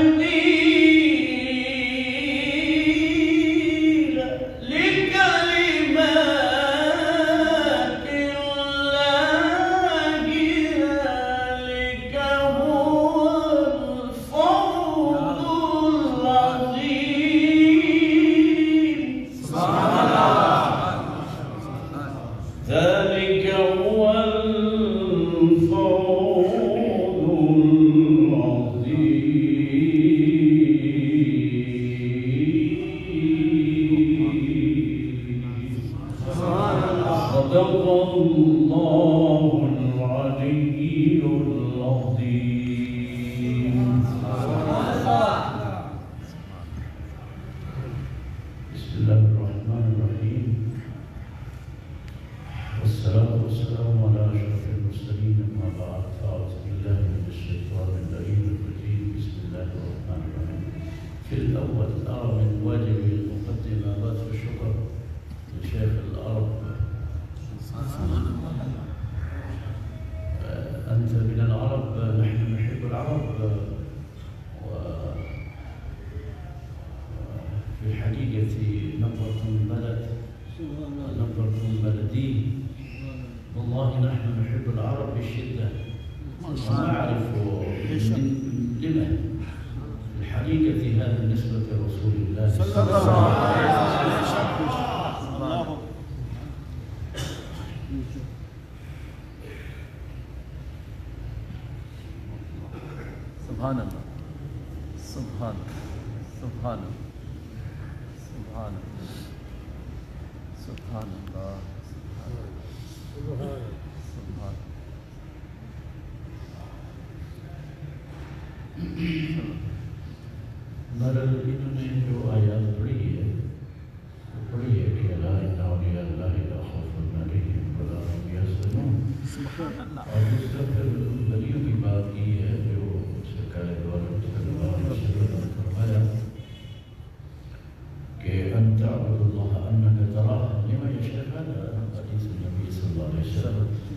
Amen. मरल इन्होंने जो आयात पढ़ी है वो पढ़ी है कि अल्लाह अल्लाह और दूसरा फिर वलियों की बात की है जो सरकार द्वारा फरमाया कि अन तअबुदुल्लाह अन्नका तराह लिमा यशहद हज़ा हदीस नबी सल्लल्लाहु अलैहि वसल्लम।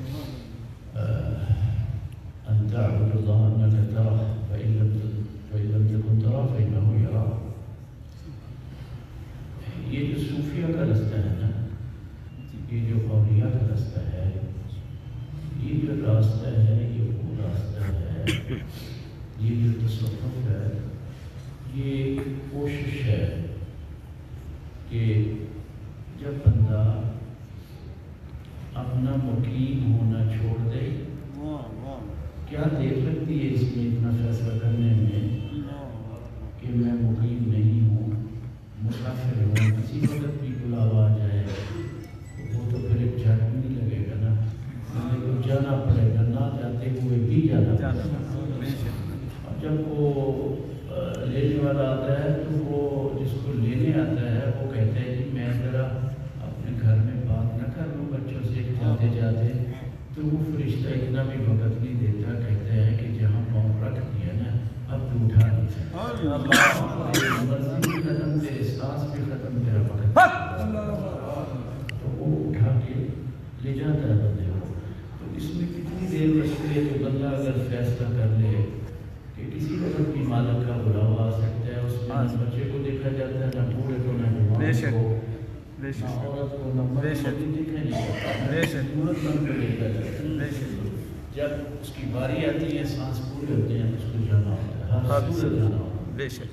बेशक।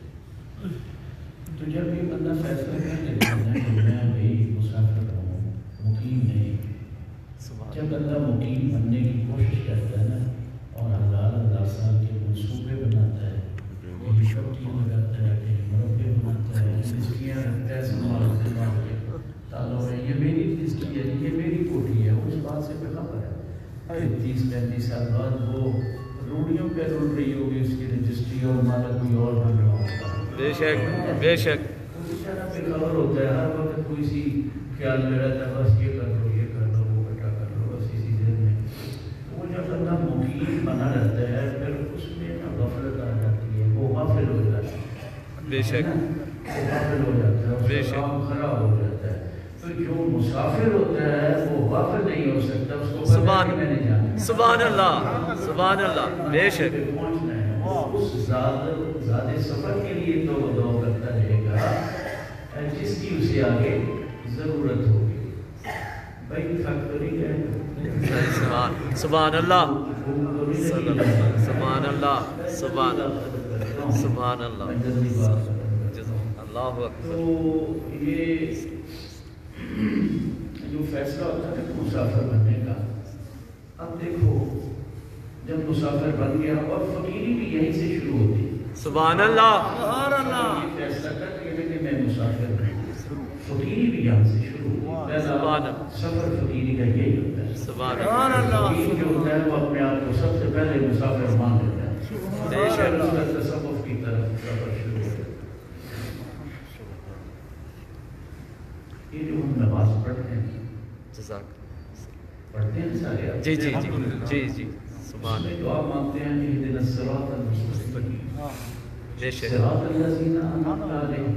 तो जब ये बंदा फैसला कर लेता है कि मैं भाई मुसाफिर हूँ मुकीम नहीं। जब बंदा मुकीम बनने की कोशिश करता है ना और हज़ार हज़ार साल के मनसूबे बनाता है लगाता है बनाता है रखता है संभाल ये मेरी है ये मेरी कोठी है उस बात से बेखबर है। तीस पैंतीस साल बाद वो रूढ़ियों पे रुल रही होगी उसकी रजिस्ट्री और मालक कोई और बन रहा होगा। बेशक बेशक। उसी होता है हर वक्त कोई सी ख्याल में रहता है बस ये कर लो ये कर लो वो बेटा कर लो बस इसी दिन में वो जब बंदा मुकीम बना रहता है फिर उसमें ना गफलत आ जाती है वो गाफिल हो जाता है। बेशक। गाफिल हो जाता है बेशक। खराब हो जाता है। तो जो मुसाफिर होता है वो गाफिल नहीं हो सकता उसको पता है मैंने जाना है। सुभान अल्लाह सुभान अल्लाह बेशक है उस ज़्यादा ज़्यादा सफ़र के लिए तो वो दौड़ करता रहेगा जिसकी उसे आगे ज़रूरत होगी भाई गए सुभान सुभान अल्लाह? सुभान अल्लाह सुभान सुभान अल्लाह। अल्लाह तो ये जो फैसला होता है मुसाफिर बनने का अब देखो जब मुसाफिर बन गया और फकीरी भी यहीं से शुरू होती है। सुभान अल्लाह ये फैसला कर लिया कि मैं मुसाफिर हूँ। फकीरी भी यहाँ से शुरू सफ़र फकीरी का यही होता है। सुभान अल्लाह फकीर जो होता है वो अपने आप को सबसे पहले मुसाफिर मान लेता है बेशक। फिर उसका तसव्वुफ की तरफ़ सफ़र शुरू होता है ये जो हम नमाज़ पढ़ते हैं पढ़ते हैं सारे जी जी जी। जी जी। सुभान। दुआ मांगते हैं सिरातल लज़ीना अनअमता अलैहिम।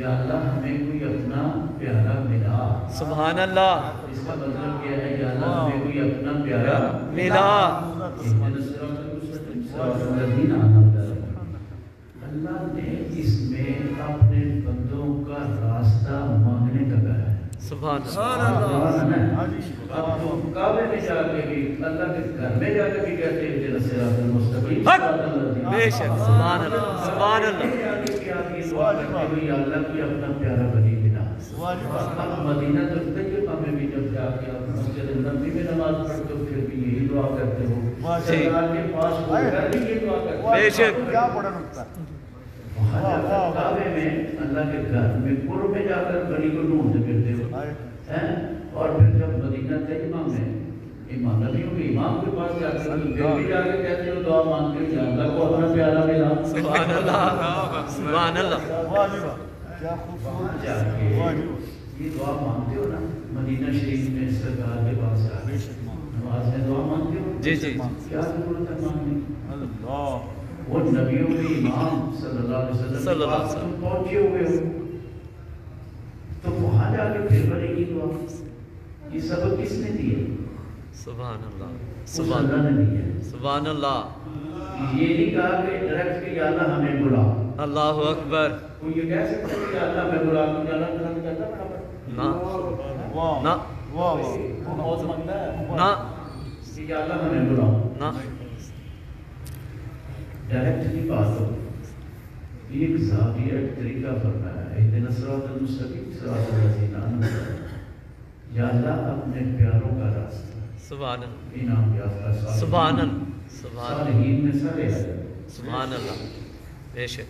या अल्लाह हमें कोई अपना प्यारा मिला। सुभान अल्लाह इसका मतलब क्या है? या अल्लाह हमें कोई अपना प्यारा मिला। काबे में जाके भी अल्लाह के घर में जाके भी कहते हैं तेरा सिरातल मुस्तकीम बेशक। सुभान अल्लाह। सुभान अल्लाह। अल्लाह। की अपना प्यारा बनी बिना अब मदीना तक तैयबा में भी जब जाके आप मस्जिद नबी में नमाज़ पढ़ते हो फिर भी यही दुआ करते हो। सरकार के पास होकर भी ये दुआ करते हो। बेशक क्या जाकर काबे में अल्लाह के घर में पुर में जाकर गली को ढूंढते फिरते हो। हैं? और फिर जब मदीना तैयबा में इमाम नबियों के इमाम के पास जाते हो फिर भी जाके कहते हो दुआ मांगते हो अल्लाह को अपना प्यारा मिला। सुभान अल्लाह सुभान अल्लाह वाह वाह क्या खूबसूरत जाके ये दुआ मांगते हो ना मदीना शरीफ में सरकार के पास जाके। नमाज़ में दुआ मांगते हो? जी जी क्या ज़रूरत है मांगने अल्लाह। वो नबियों के इमाम सल्लल्लाहु अलैहि वसल्लम सल्लल्लाहु अलैहि तुम पहुँचे हुए हो। तो वहाँ जाके फिर बनेगी दुआ। ये सबक किसने दिए सुभान अल्लाह सुभान अल्लाह ने दिए सुभान अल्लाह ये नहीं कहा कि डायरेक्ट कि या अल्लाह हमें बुला। अल्लाह अकबर। कोई ये कह सकता है कि या अल्लाह हमें बुला तो अल्लाह तआला ने कहता बराबर ना। वाह ना। वाह वाह है। ना। या अल्लाह हमें बुलाओ। ना। डायरेक्ट नहीं बात हो एक जाविया एक तरीका फरमाया है। इहदिना सिरातल मुस्तकीम सिरातल लज़ीना अनअमता अलैहिम। या अल्लाह अपने प्यारों का रास्ता सुभान इनाम याफ्ता सुभान सुभान में सारे सुभान अल्लाह बेशक।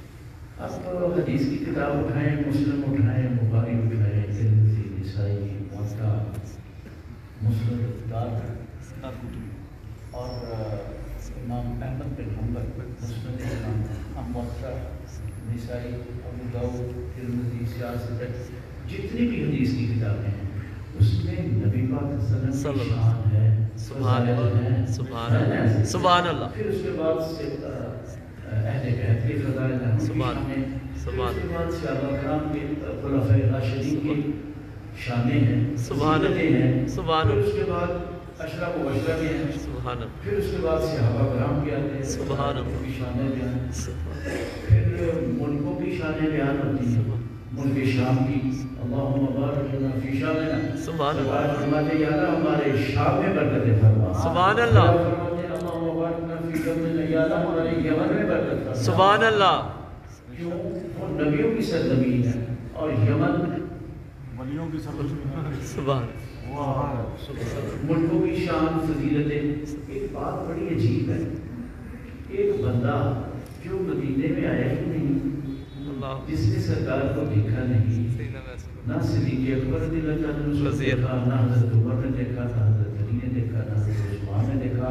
अब हदीस की किताब उठाएँ मुस्लिम उठाएँ बुखारी उठाएँ तिरमिज़ी निसाई मुस्लिम और अहमद बिन हम्बल मुस्लिम इमाम मुवत्ता निसाई अबू दाऊद तिरमिज़ी सियासत जितनी भी हदीस की किताबें हैं उसमें नबी पाक सल्लल्लाहु अलैहि वसल्लम है सुभान फज़ाइल हैं, सुभान अल्लाह फिर उसके बाद से अहले बैत के फज़ाइल हैं, सुभान- सुभान। उसके बाद सहाबा कराम के अ, राशिदीन की शानें हैं सुभान हैं। सुभान उसके बाद अशरफ मुबशरा के हैं। सुभान अल्लाह। फिर उसके बाद सहाबा कराम के आते हैं। सुभान अल्लाह। उनकी शानें बयान। सुभान फिर मुल्कों की शानें बयान होती हैं। मुल्क शाम की। अल्लाहुम्मा बारिक लना फ़ी शामिना सुभान सरकार फरमाते या अल्लाह हमारे शाम में बरकत फरमा। सुभान अल्लाह। फरमाते हैं, अल्लाहुम्मा बारिक लना फ़ी यमनिना, या अल्लाह हमारे यमन में बरकत फरमा। सुभान अल्लाह। क्यों? वो नबियों की सरजमीन है और यमन वलियों की सरजमीन सुभान वाह मुल्कों की शान फजीलतें। एक बात बड़ी अजीब है एक बंदा जो मदीने में आया ही नहीं जिसने सरकार को देखा नहीं ना सिद्दीक अकबर देखा ना हज़रत उमर ने देखा ना हज़रत अली ने देखा ना हज़रत उस्मान ने देखा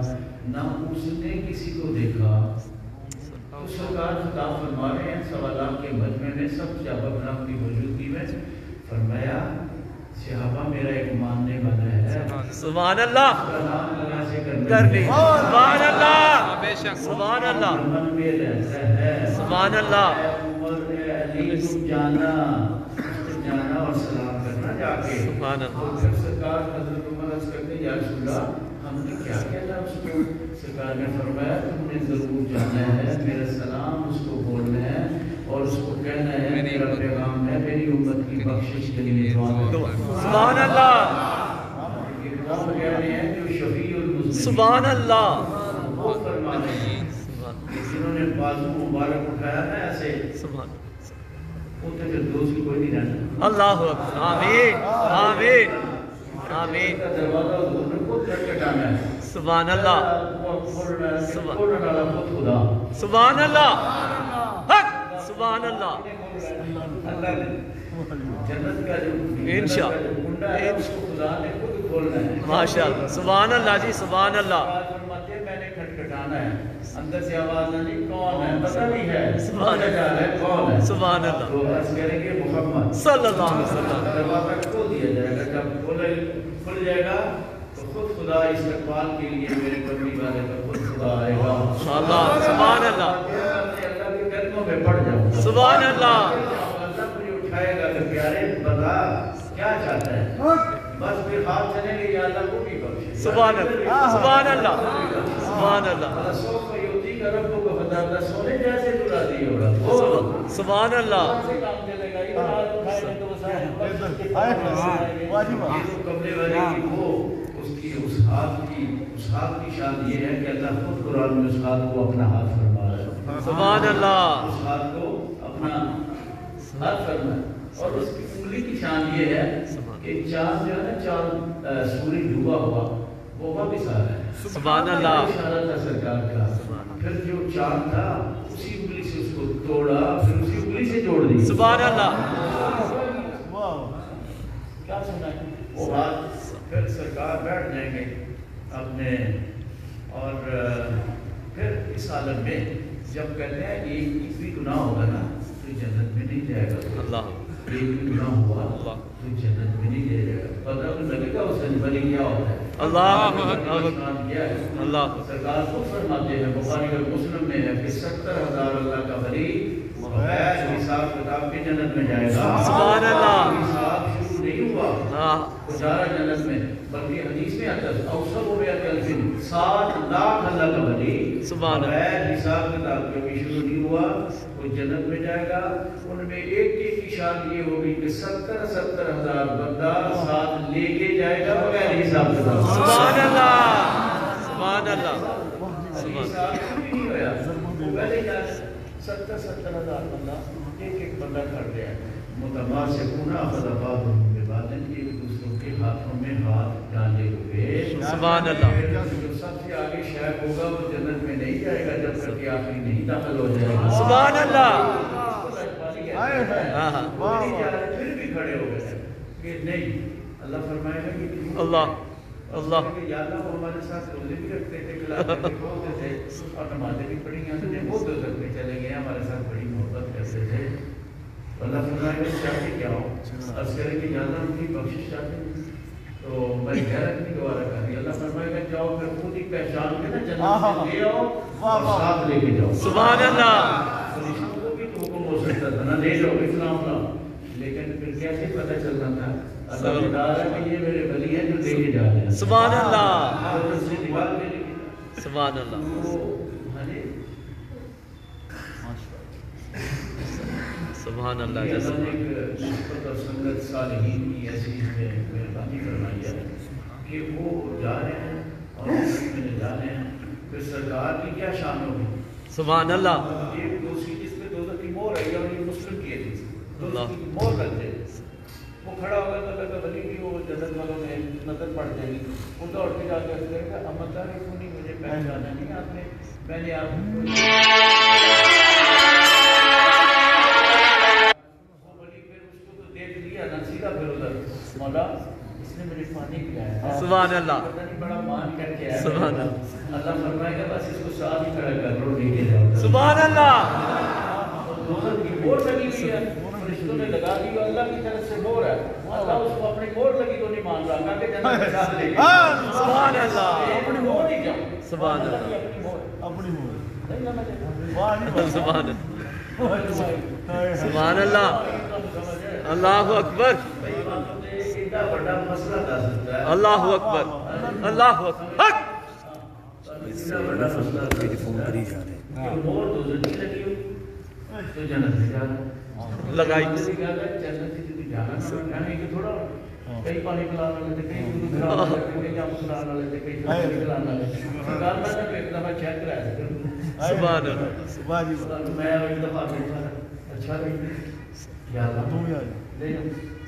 ना उसने किसी को देखा। तो सरकार खिताब फरमा रहे हैं सवालात के मजमे में सब सहाबा कराम की मौजूदगी में फरमाया सहाबा मेरा एक मानने वाला है। सुभान अल्लाह अल्लाह कर ली सुभान अल्लाह सुभान अल्लाह यमन में रहता है। सुभान अल्लाह ऐ उमर ऐ अली तुम जाना जाना और सलाम करना जाके। सुभान अल्लाह। सरकार हज़रत उमर अर्ज़ करते या रसूलल्लाह हमने क्या कहना उसको? सरकार ने फरमाया तुमने ज़रूर जाना है मेरा सलाम उसको बोलना है और उसको कहना है मेरा पैगाम है मेरी उम्मत की बख्शिश के लिए। सुभान अल्लाह सुभान अल्लाह जिन्होंने बाजू मुबारक उठाया ना ऐसे सुभान उत्ते फिर दोस्त कोई नहीं रहना। अल्लाह आमीन। आमीन। आमीन। है। सुभान अल्लाह है सुभान अल्लाह हक। अल्लाह जन्नत का जो इंशा- जन्नत का जो कुंडा उसको खुदा ने खुद खोलना है माशाअल्लाह सुभान अल्लाह जी सुभान अल्लाह मैंने खटखटाना है अंदर से आवाज़ आनी कौन है पता नहीं है सुभान पता कौन है सुभान अल्लाह। तो अर्ज़ करेंगे मोहम्मद सल्लल्लाहु अलैहि वसल्लम। दरवाज़ा खोल दिया जाएगा जब खोले खुल जाएगा तो खुद खुदा इस्तकबाल के लिए मेरे कमरी वाले पर खुद खुदा आएगा अल्लाह सुभान अल्लाह अल्लाह के कदमों में पड़ जाऊँगा सुभान अल्लाह अल्लाह उठाएगा कि प्यारे बता क्या चाहता है? बस फिर हाथ चलेंगे या अल्लाह को भी बख्शे सुभान अल्लाह। सुभान अल्लाह। सुभान अल्लाह। अल्लाह सौफ युती का रब्बो को बता अल्लाह सोने जैसे दुला दी होगा सुभान- सुभान अल्लाह। से काम चलेगा ये हाथ उठाएँगे तो वो सारे पास हाँ। वाजिब है। ये तो कमरे वाले की वो उसकी उस हाथ की उस हाथ की शान ये है कि अल्लाह खुद कुरान में उस हाथ को अपना हाथ फरमा रहा है। सुभान अल्लाह। उस हाथ को अपना हाथ फरमा है। और उसकी उंगली की शान ये है कि चाँद जो है ना चाँद सूरज डूबा हुआ वो वापिस आ रहा है। सुभान अल्लाह। इशारा था सरकार का। फिर जो चाँद था उसी उंगली से उसको तोड़ा फिर उसी उंगली से जोड़ दी। सुभान अल्लाह वाह। क्या सुना है? वो बात फिर सरकार बैठ जाएँगे अपने और फिर इस आलम में जब कहते हैं भी गुनाह होगा ना तो जन्नत में नहीं जाएगा। अल्लाह। एक भी हुआ तो जन्नत में नहीं जाएगा। पता तो लगेगा उस बलि क्या होता है। अल्लाह। अल्लाह। सरकार खुद फरमाते हैं बुखारी और मुस्लिम में है कि सत्तर हज़ार अल्लाह का वली बगैर हिसाब किताब के जन्नत में जाएगा। सुभान अल्लाह। हिसाब शुरू नहीं हुआ। हाँ गुजारा जन्नत में बल्कि हदीस में आता है औसत हो गया कल सात लाख अल्लाह का वली सुभान अल्लाह। हिसाब किताब के भी शुरू नहीं हुआ वो जन्नत में जाएगा उनमें एक एक की शान ये होगी कि सत्तर सत्तर हज़ार बंदा साथ लेके जाएगा बगैर हिसाब सत्तर सत्तर हज़ार बंदा एक एक बंदा कर गया मुतमा से पुनः खलफात के बाद एक दूसरों के हाथों में हाथ डाले हुए। सुभान अल्लाह। सबसे आगे शेख होगा वो जन्नत में नहीं जाएगा जब तक कि आखिरी नहीं दाखिल हो जाएगा। सुभान अल्लाह हैं। हाँ। वो नहीं जा रहे, फिर भी खड़े हो गए नहीं अल्लाह फरमाएगा कि अल्लाह अल्लाह। वो हमारे साथ रोज़े भी रखते थे थे और नमाजें भी पढ़ी वो दो चले गए हमारे साथ बड़ी मोहब्बत करते थे। अल्लाह फरमाएगा चाहते क्या हो। अर्ज़ करें कि या उनकी बख्शिश चाहते तो मैं गैरत नहीं दोबारा कर रही अल्लाह फरमाएगा जाओ फिर खुद ही पहचान के ना जन्नत से ले आओ और साथ लेके जाओ। सुभान अल्लाह फरिश्तों को भी तो हुक्म हो सकता था ना। ले जाओ इस्लाम लाओ। लेकिन फिर कैसे पता चलता था? अल्लाह बता रहा है कि ये मेरे वली हैं जो लेके जा रहे हैं। सुभान अल्लाह लेके सुभान अल्लाह वो हने सुभान अल्लाह है कि वो जा रहे हैं और जा रहे हैं। फिर सरकार की क्या शान होगी? सुभान अल्लाह एक दूसरी जिस पे दो की मोहर और ये मुस्लिम की थी अल्लाह। दोस्ती की मोहर करते वो खड़ा होगा तो लगा वली भी वो जन्नत वालों में नज़र पड़ जाएगी। वो दौड़ के जाकर मुझे पहचाना नहीं आपने मैंने आपको इसने मुझे पानी पिलाया। सुभान अल्लाह पता नहीं बड़ा मान करके आया। सुभान अल्लाह फरमाएगा बस इसको साथ ही खड़ा कर लो लेके जाओ सुभान अल्लाह दोजख की मोहर लगी हुई है। फरिश्तों ने लगा दी अल्लाह की तरफ़ से मोहर है अल्लाह उसको अपनी मोहर लगी तो नहीं मान रहा कि जन्नत में साथ लेके हाँ, सुभान अल्लाह अपनी नहीं सुभान अल्लाह। अपनी अपनी हो। हाय। सुभान अल्लाह अल्लाह अकबर। इतना बड़ा मसला दस सकता है अल्लाह अकबर अल्लाह अकबर इतना बड़ा मसला टेलीफोन करी जा रहे हैं मोहर दोजख की लगी हुई तो जन्नत में जा रहा है लगाई जन्नत से যদি ਜਾਣਾ ਨਾ ਕਹਿੰਦੇ ਕਿ ਥੋੜਾ ਕਈ ਪਾਣੀ ਪਿਲਾਉਣ ਵਾਲੇ ਤੇ ਕਈ ਦੁੱਧ ਖਿਲਾਉਣ ਵਾਲੇ ਤੇ ਕਈ ਜੰਮ ਖਿਲਾਉਣ ਵਾਲੇ ਤੇ ਕਈ ਸਬਜ਼ੀ ਖਿਲਾਉਣ ਵਾਲੇ ਸਰਕਾਰ ਮੈਂ ਤਾਂ ਇੱਕ ਦਫਾ ਚੈੱਕ ਕਰਾਇਆ ਸੀ सुभान अल्लाह वाह जी वाह। ਮੈਂ ਇੱਕ ਦਫਾ ਦੇਖਿਆ ਅੱਛਾ ਨਹੀਂ ਯਾ ਅੱਲਾਹ तू भी आ जा ਲੈ ਜਾ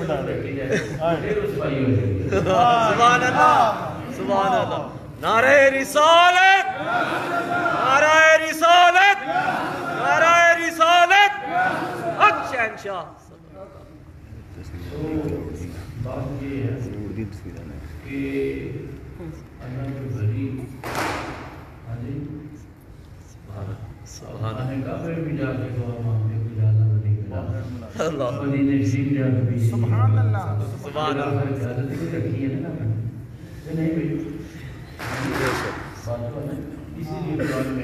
मिटा दे नारे रिसालत। नारा रिसालत। नारा रिसालत। अच्छा, अच्छा। हक शहनशाह भारत। सभाना है काफ़ी भी जाके दुआ मांगने अल्लाह है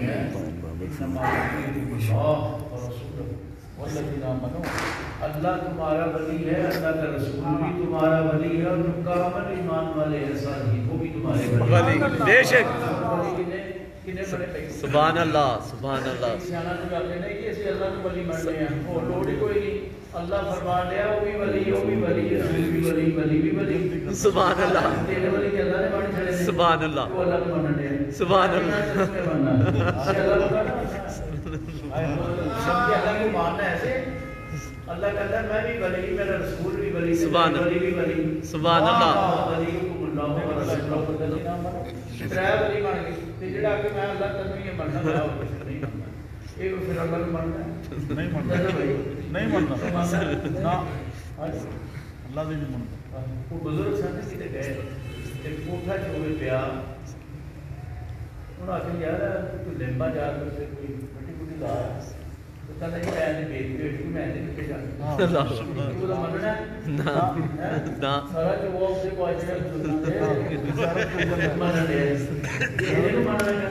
है है तुम्हारा वली है अल्लाह का रसूल भी तुम्हारा वली है और जो कामल ईमान वाले हैं साथी वो भी तुम्हारे वली वली सुबह अल्लाह सुबह अल्लाह सुबह अल्लाह सुबह अल्लाह सुबह अल्लाह अल्लाह कहता है मैं भी वली मेरा रसूल भी वली सुभान अल्लाह सुभान अल्लाह ਸ਼ਰਾਬ ਨਹੀਂ ਬਣ ਗਈ ਤੇ ਜਿਹੜਾ ਕਿ ਮੈਂ ਅੱਲਾ ਤੈਨੂੰ ਹੀ ਮੰਨਦਾ ਇਹ ਫਿਰ ਅੱਲਾ ਨੂੰ ਮੰਨਦਾ ਨਹੀਂ ਮੰਨਦਾ ਨਹੀਂ ਮੰਨਦਾ ਨਾ ਅੱਲਾ ਦੇ ਨਹੀਂ ਮੰਨਦਾ ਉਹ ਬਜ਼ੁਰਗ ਸਾਡੇ ਕਿਤੇ ਗਏ ਤੇ ਕੋਠਾ ਚੋਵੇ ਪਿਆ ਉਹਨਾਂ ਆਖਿਆ ਯਾਰ ਤੂੰ ਲੈਂਬਾ ਜਾ ਕੇ ਕੋਈ ਮੱਟੀ ਮੁੱਟੀ ਲਾ ਕਹਿੰਦਾ ਜੀ ਮੈਂ ਤੇ ਬੇਇੱਜ਼ਤੀ ਹੋਈ ਸੀ ਮੈਂ ਤੇ ਕਿੱਥੇ ਜਾਣਾ ਨਾ ਨਾ ਸਾਰਾ ਜੋ ਉਹ ਤੇ ਕੋਈ ਨਹੀਂ ਮੰਨਣਾ ਇਹਨੂੰ ਮੰਨਣਾ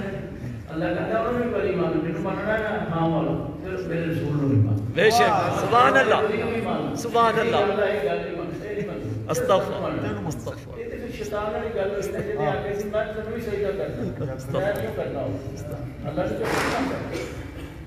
ਅੱਲਾ ਕਹਿੰਦਾ ਉਹਨੂੰ ਵੀ ਕੋਈ ਮੰਨ ਮੈਨੂੰ ਮੰਨਣਾ ਨਾ ਹਾਂ ਵਾਲਾ ਫਿਰ ਮੇਰੇ ਰਸੂਲ ਨੂੰ ਵੀ ਮੰਨ ਬੇਸ਼ੱਕ ਸੁਭਾਨ ਅੱਲਾ ਸੁਭਾਨ ਅੱਲਾ ਅਸਤਗਫਰ ਅਸਤਗਫਰ ਇਹ ਤੇ ਸ਼ੈਤਾਨ ਵਾਲੀ ਗੱਲ ਹੈ ਜਿਹੜੇ ਆਗੇ ਸੀ ਮੈਂ ਤੁਹਾਨੂੰ ਵੀ ਸਹੀ ਕਰਦਾ ਮੈਂ ਕਿਉਂ ਕਰਦਾ ਹਾਂ ਅੱਲਾ ਨੂੰ ਕਰਦਾ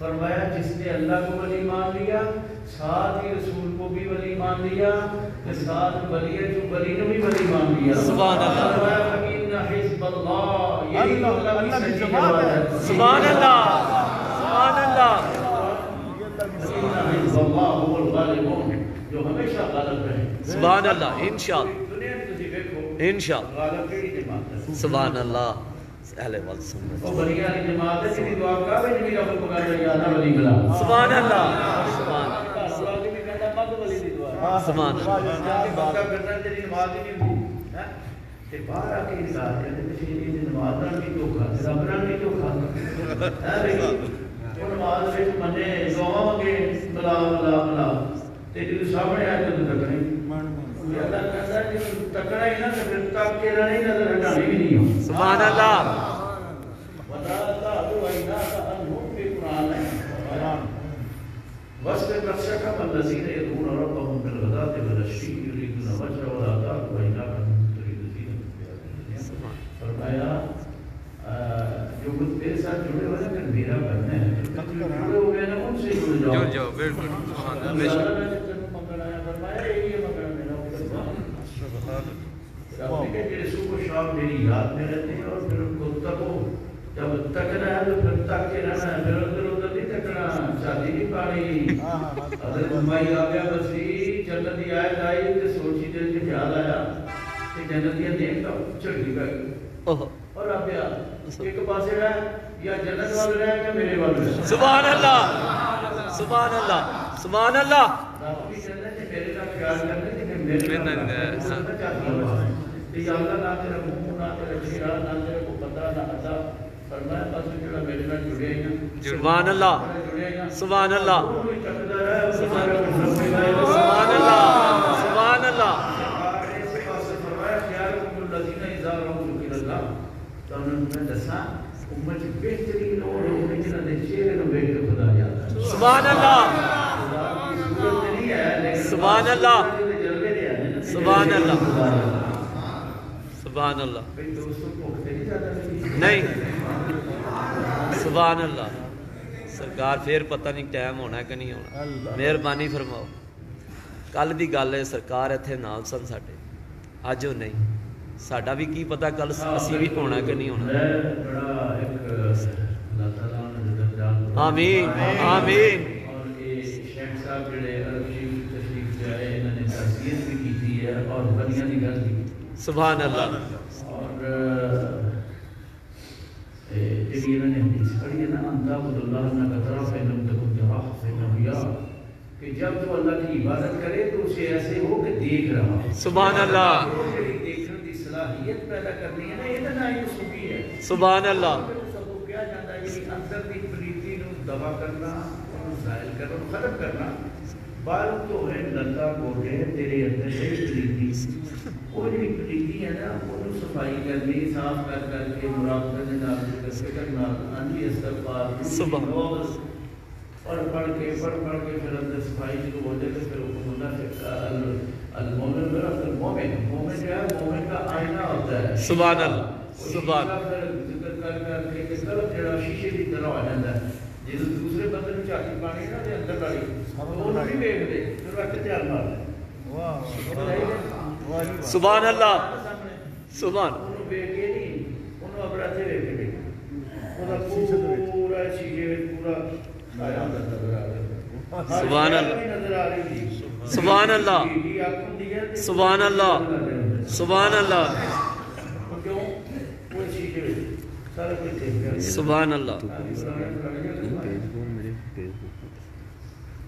फरमाया जिसने अल्लाह को वली मान लिया साथ ही रसूल को भी वली मान लिया तो साथ वली है जो वली ने भी वली मान लिया। सुभान अल्लाह। फरमाया फकीन हिजबल्लाह यही तो अल्लाह- अल्लाह अल्लाह की की जमात है। सुभान अल्लाह सुभान अल्लाह जो हमेशा सुभान अल्लाह इंशाअल्लाह दुनिया में तुझे देखो इंशाअल्लाह गालिब केड़ी जमात है। सुभान अल्लाह अहले वल सुन्नत ਉਹ ਬਲੀਆਂ ਦੀ ਜਮਾਤ ਹੈ ਜਿਹਦੀ ਦੁਆ ਕਾਵੇ ਨਹੀਂ ਮੇਰਾ ਹੁਕਮ ਕਰ ਰਿਹਾ ਨਾ ਵਲੀ ਮਿਲਾ सुभान अल्लाह सुभान ਦੁਆ ਦੀ ਵੀ ਕਹਿੰਦਾ ਮੱਧ ਵਲੀ ਦੀ ਦੁਆ सुभान अल्लाह ਕਿ ਬੰਦਾ ਕਰਨਾ ਤੇਰੀ ਨਮਾਜ਼ ਹੀ ਨਹੀਂ ਹੁੰਦੀ ਹੈ ਤੇ ਬਾਹਰ ਆ ਕੇ ਇਨਕਾਰ ਕਰਦੇ ਤੁਸੀਂ ਇਹਦੀ ਨਮਾਜ਼ ਨਾਲ ਵੀ ਧੋਖਾ ਤੇ ਰੱਬ ਨਾਲ ਵੀ ਧੋਖਾ ਹੈ ਬਈ ਉਹ ਨਮਾਜ਼ ਵਿੱਚ ਮੰਨੇ ਦੁਆਵਾਂ ਮੰਗੇ ਬਲਾ ਬਲਾ ਬਲਾ ਤੇ ਜਦੋਂ ਸਾਹਮਣੇ ਆ ਜਦੋਂ ਤੱਕਣੇ ਇਹ ਅੱਲਾਹ ਕਹਿੰਦਾ ਜੇ तकड़ा ही ना तक तक के रहने नज़र हटाने भी नहीं हो सुभान तो अल्लाह बता अल्लाह तो वहीदा का अनूप भी कुरान है। बस के नक्शा का बलजीर यदून रब्बहुम बिल गदाति वल अशी युरीदुन वजह वल आता वहीदा का तुरीद जीन फरमाया जो कुछ मेरे साथ जुड़े हुए हैं मेरा बनना है। जुड़े हो गए ना उनसे जुड़ जाओ। जुड़ जाओ बिल्कुल सुभान अल्लाह मेरी याद में रहते हैं और फिर उनको तको जब तकना है तो फिर तक के रहना है फिर उधर उधर नहीं तकना शादी नहीं पानी। हाँ हाँ हाँ। अगर तुम्हारी आ गया बसी जन्नत की आयत आई तो सोची दिल च ख्याल आया कि जन्नत की देख का झड़की पै गई और अब यार एक पासे रह या जन्नत वाल रह या मेरे वाल रह? सुभान अल्लाह सुभान अल्लाह सुभान अल्लाह मेरे का ख्याल करने मेरे मैं ना- हाँ। हूँ कि या अल्लाह ना तेरा सुभान अल्लाह सुभान अल्लाह वो भी चकदा रहे सुभान अल्लाह सुभान अल्लाह सुभान अल्लाह ਸੁਭਾਨ ਅੱਲਾ ਨਹੀਂ। ਸੁਭਾਨ ਅੱਲਾ ਸਰਕਾਰ ਫੇਰ ਪਤਾ ਨਹੀਂ ਟਾਈਮ ਹੋਣਾ ਕਿ ਨਹੀਂ ਹੋਣਾ। ਮਿਹਰਬਾਨੀ ਫਰਮਾਓ। ਕੱਲ ਦੀ ਗੱਲ ਹੈ ਸਰਕਾਰ ਇੱਥੇ ਨਾਲ ਸਨ ਸਾਡੇ। ਅੱਜ ਉਹ ਨਹੀਂ। ਸਾਡਾ ਵੀ ਕੀ ਪਤਾ ਕੱਲ ਅਸੀਂ ਵੀ ਹੋਣਾ ਕਿ ਨਹੀਂ ਹੋਣਾ। ਬੜਾ ਇੱਕ ਅੱਲਾਹ ਤਾਲਾ ਨੇ ਜਦ ਜਾਨ ਆਮੀਨ। ਆਮੀਨ। सुबह अल्लाह कि जब तो अल्लाह की इबादत करे तो उसे ऐसे हो कि देख रहा सुबह अल्लाह देखने की सलाहियत पैदा करनी है ना ये ना ये सुबी है सुबह अल्लाह सबको क्या जाता है अंदर की प्रीति दबा करना ज़ाहिर करना खत्म करना। बाल तो है नल्ला गोटे तेरे अंदर से प्रीति। वो जी प्रीति है ना वो तो सफ़ाई करनी साफ़ कर करके मुराबता के नाल कसकर नाल आंधी इस्तगफार सुबह। और पढ़ के पढ़ पढ़ के फिर अंदर सफ़ाई शुरू हो जाए फिर मुना अलमोमिन मेरा फिर मोमिन। मोमिन क्या है मोमिन का आईना होता है। सुबह सुबह ज़िक्र कर करके किस तरह शीशे की तरह आ जाता है। जिस दूसरे बंदे में चाकी पानी ना अंदर वाली सुबह अल्लाह सुबह सुबह अल्लाह सुबह अल्लाह सुबह अल्लाह सुबह अल्लाह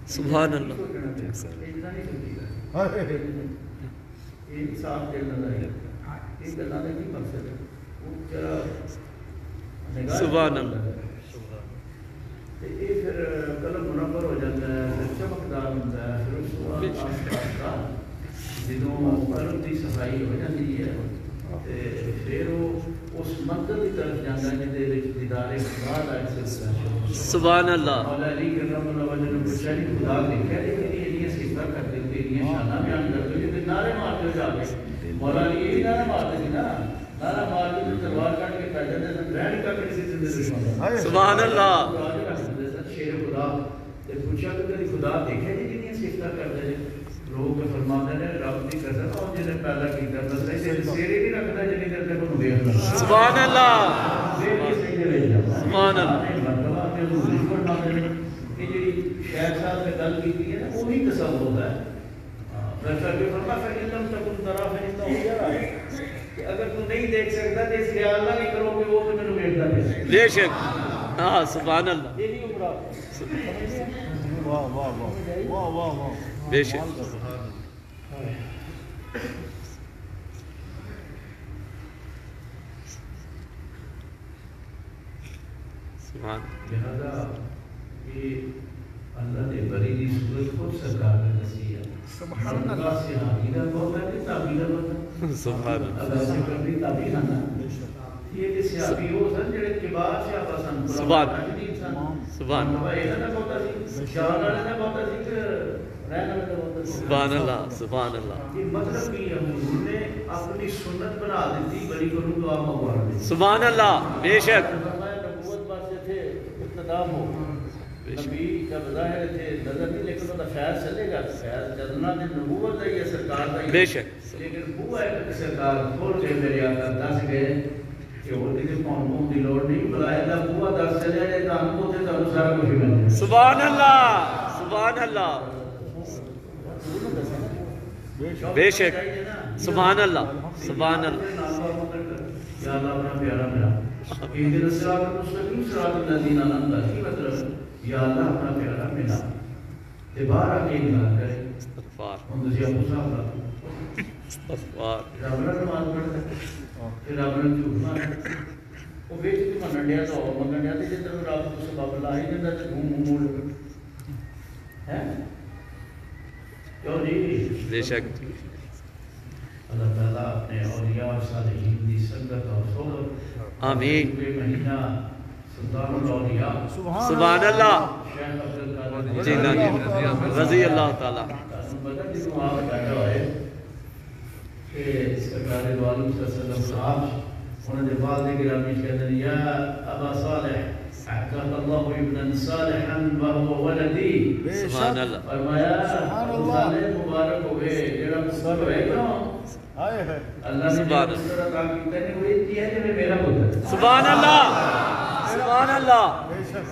ਉਹਨੂੰ ਆਪਣਾ ਤੇ ਵੇਖ ਕੇ ਦੇਖ। ਉਹਦਾ ਸ਼ੀਸ਼ੇ ਦੇ ਵਿੱਚ। ਪੂਰਾ ਸ਼ੀਸ਼ੇ ਵਿੱਚ ਪੂਰਾ ਆਇਆ ਹੁੰਦਾ ਨਜ਼ਰ ਆ ਰਿਹਾ ਹਰ ਸੁਭਾਨ ਸ਼ੈ ਅੱਲਾਹ। ਵੀ ਨਜ਼ਰ ਆ ਰਹੀ ਜੀ ਸੁਭਾਨ ਅੱਲਾਹ। ਜਿਹਦੀ ਅੱਖ ਹੁੰਦੀ ਹੈ ਤੇ ਸੁਭਾਨ ਅੱਲਾਹ। ਸੁਭਾਨ ਅੱਲਾਹ ਉਹ ਕਿਉਂ ਉਹ ਸ਼ੀਸ਼ੇ ਵਿੱਚ ਸਾਰਾ ਕੁਝ ਦੇਖ ਰਿਹਾ ਸੁਭਾਨ ਅੱਲਾਹ ਸੁਭਾਨ ਅੱਲਾਹ ਇਦਾਂ ਨਹੀਂ ਚੱਲਦਾ ਹਾਏ ਇਹ ਸਾਫ ਦਿਲ ਨਾਲ ਹੈ ਇਹ ਗੱਲਾਂ ਦਾ ਕੀ ਮਕਸਦ ਹੈ ਉਹ ਜਰਾ ਨਿਗਾਹ ਸੁਭਾਨ ਅੱਲਾਹ। ਤੇ ਇਹ ਫਿਰ ਕਲਮ ਮੁਨੱਵਰ ਹੋ ਜਾਂਦਾ ਹੈ ਫਿਰ ਚਮਕਦਾਰ ਹੁੰਦਾ ਹੈ ਫਿਰ ਉਸ ਤੋਂ ਬਾਅਦ ਆਸਤਾ ਜਦੋਂ ਕਲਮ ਦੀ ਸਫਾਈ ਹੋ ਜਾਂਦੀ ਹੈ ਤੇ ਫਿਰ ਉਹ उस मंजिल की तरफ़ जाता है जिहदे विच दीदार खुदा दा सिलसिला सुभान अल्लाह मौला अली करम अल्लाह वजह ने पूछा जी खुदा ने कह दी मेरी इतनी सिफत कर दी तेरी शाना बयान कर दी ते नारे मारते जाके मौला अली ये नारा मारते थे ना? नारा मार के तलवार काट के पैदल दे ब्रांड का किसी से दुश्मन सुभान अल्लाह शेर खुदा ते पूछा तो कि कभी खुदा देखे जी कितनी सिफत करते हैं लोग तो फरमाते हैं रब की कसम और जिन्हें पैदा किया बंदा सिर सिर ही नहीं रखता सुभान अल्लाह सुभान अल्लाह ये जो शायद साहब ने गल की है ना वो भी कसम होता है अगर तू नहीं देख सकता तो इस ख्याल ना नहीं करो कि वो तो मैंने देखता है बेशक। हाँ सुभान अल्लाह ये नहीं उमरा वाह वाह वाह। वाह वाह वाह बेशक सुबह अल्लाह अल्लाह बेशक। किताब हो नबी जब ज़ाहिर थे नज़र नहीं लेकिन उनका फैज चलेगा फैज चलना ने नबूवत है या सरकार का बेशक लेकिन हुआ है कि सरकार खोल के मेरे आका दस गए कि वो किसी कौन कौन दी लोड नहीं बुलाया था बुआ दस चले गए तो हमको थे तो सारा कुछ मिल सुभान अल्लाह सुभान अल्लाह ਤੁਹਾਨੂੰ ਸਾਰਾ ਕੁਝ ਮਿਲ ਜਾਏ ਸੁਭਾਨ ਅੱਲਾ ਸੁਭਾਨ ਅੱਲਾ ਬੇਸ਼ੱਕ ਸੁਭਾਨ ਅੱਲਾ ਸੁਭਾਨ ਅੱਲਾ या अल्लाह अपना प्यारा मेरा इहदिन सिरात मुस्तकीम सिरात लजीना अनअमता की मतलब या अल्लाह अपना प्यारा मेरा ते बाहर आके इकरार करे ਇਸਤਗਫਾਰ हम तुझे अबू साहब ला ਇਸਤਗਫਾਰ रब ने नमाज पढ़दा ते रब ने झूठ मारदा ਉਹ ਵੇਚ ਕੇ ਮੰਨਣ ਡਿਆ ਤਾਂ ਉਹ ਮੰਨਣ ਡਿਆ ਤੇ ਜੇ ਤੈਨੂੰ ਰੱਬ ਤੋਂ ਸਬਬ ਲਾ ਹੀ ਦਿੰਦਾ ਤੇ ਤੂੰ ਮੂੰਹ ਮੋੜ ਹੈ क्यों जी बेशक। अल्लाह ताला अपने औलिया और सालिहीन की संगत और सोबत आमीन। महीना सुबहान अल्लाह जी ना जी रज़ी अल्लाह ताला। सरकार वालम सल्लल्लाहु अलैहि वसल्लम साहब उन्होंने बाद के ग्रामी कहते हैं या अबा सालेह अहदत अल्लाह इब्नन सालिहन व हुवा वलदी सुभान अल्लाह फरमाया सुभान अल्लाह मुबारक होवे जेड़ा पुत्र होएगा हाय हाय अल्लाह ने सुभान अल्लाह काम कीता ने वो किया जेने मेरा पुत्र सुभान अल्लाह सुभान अल्लाह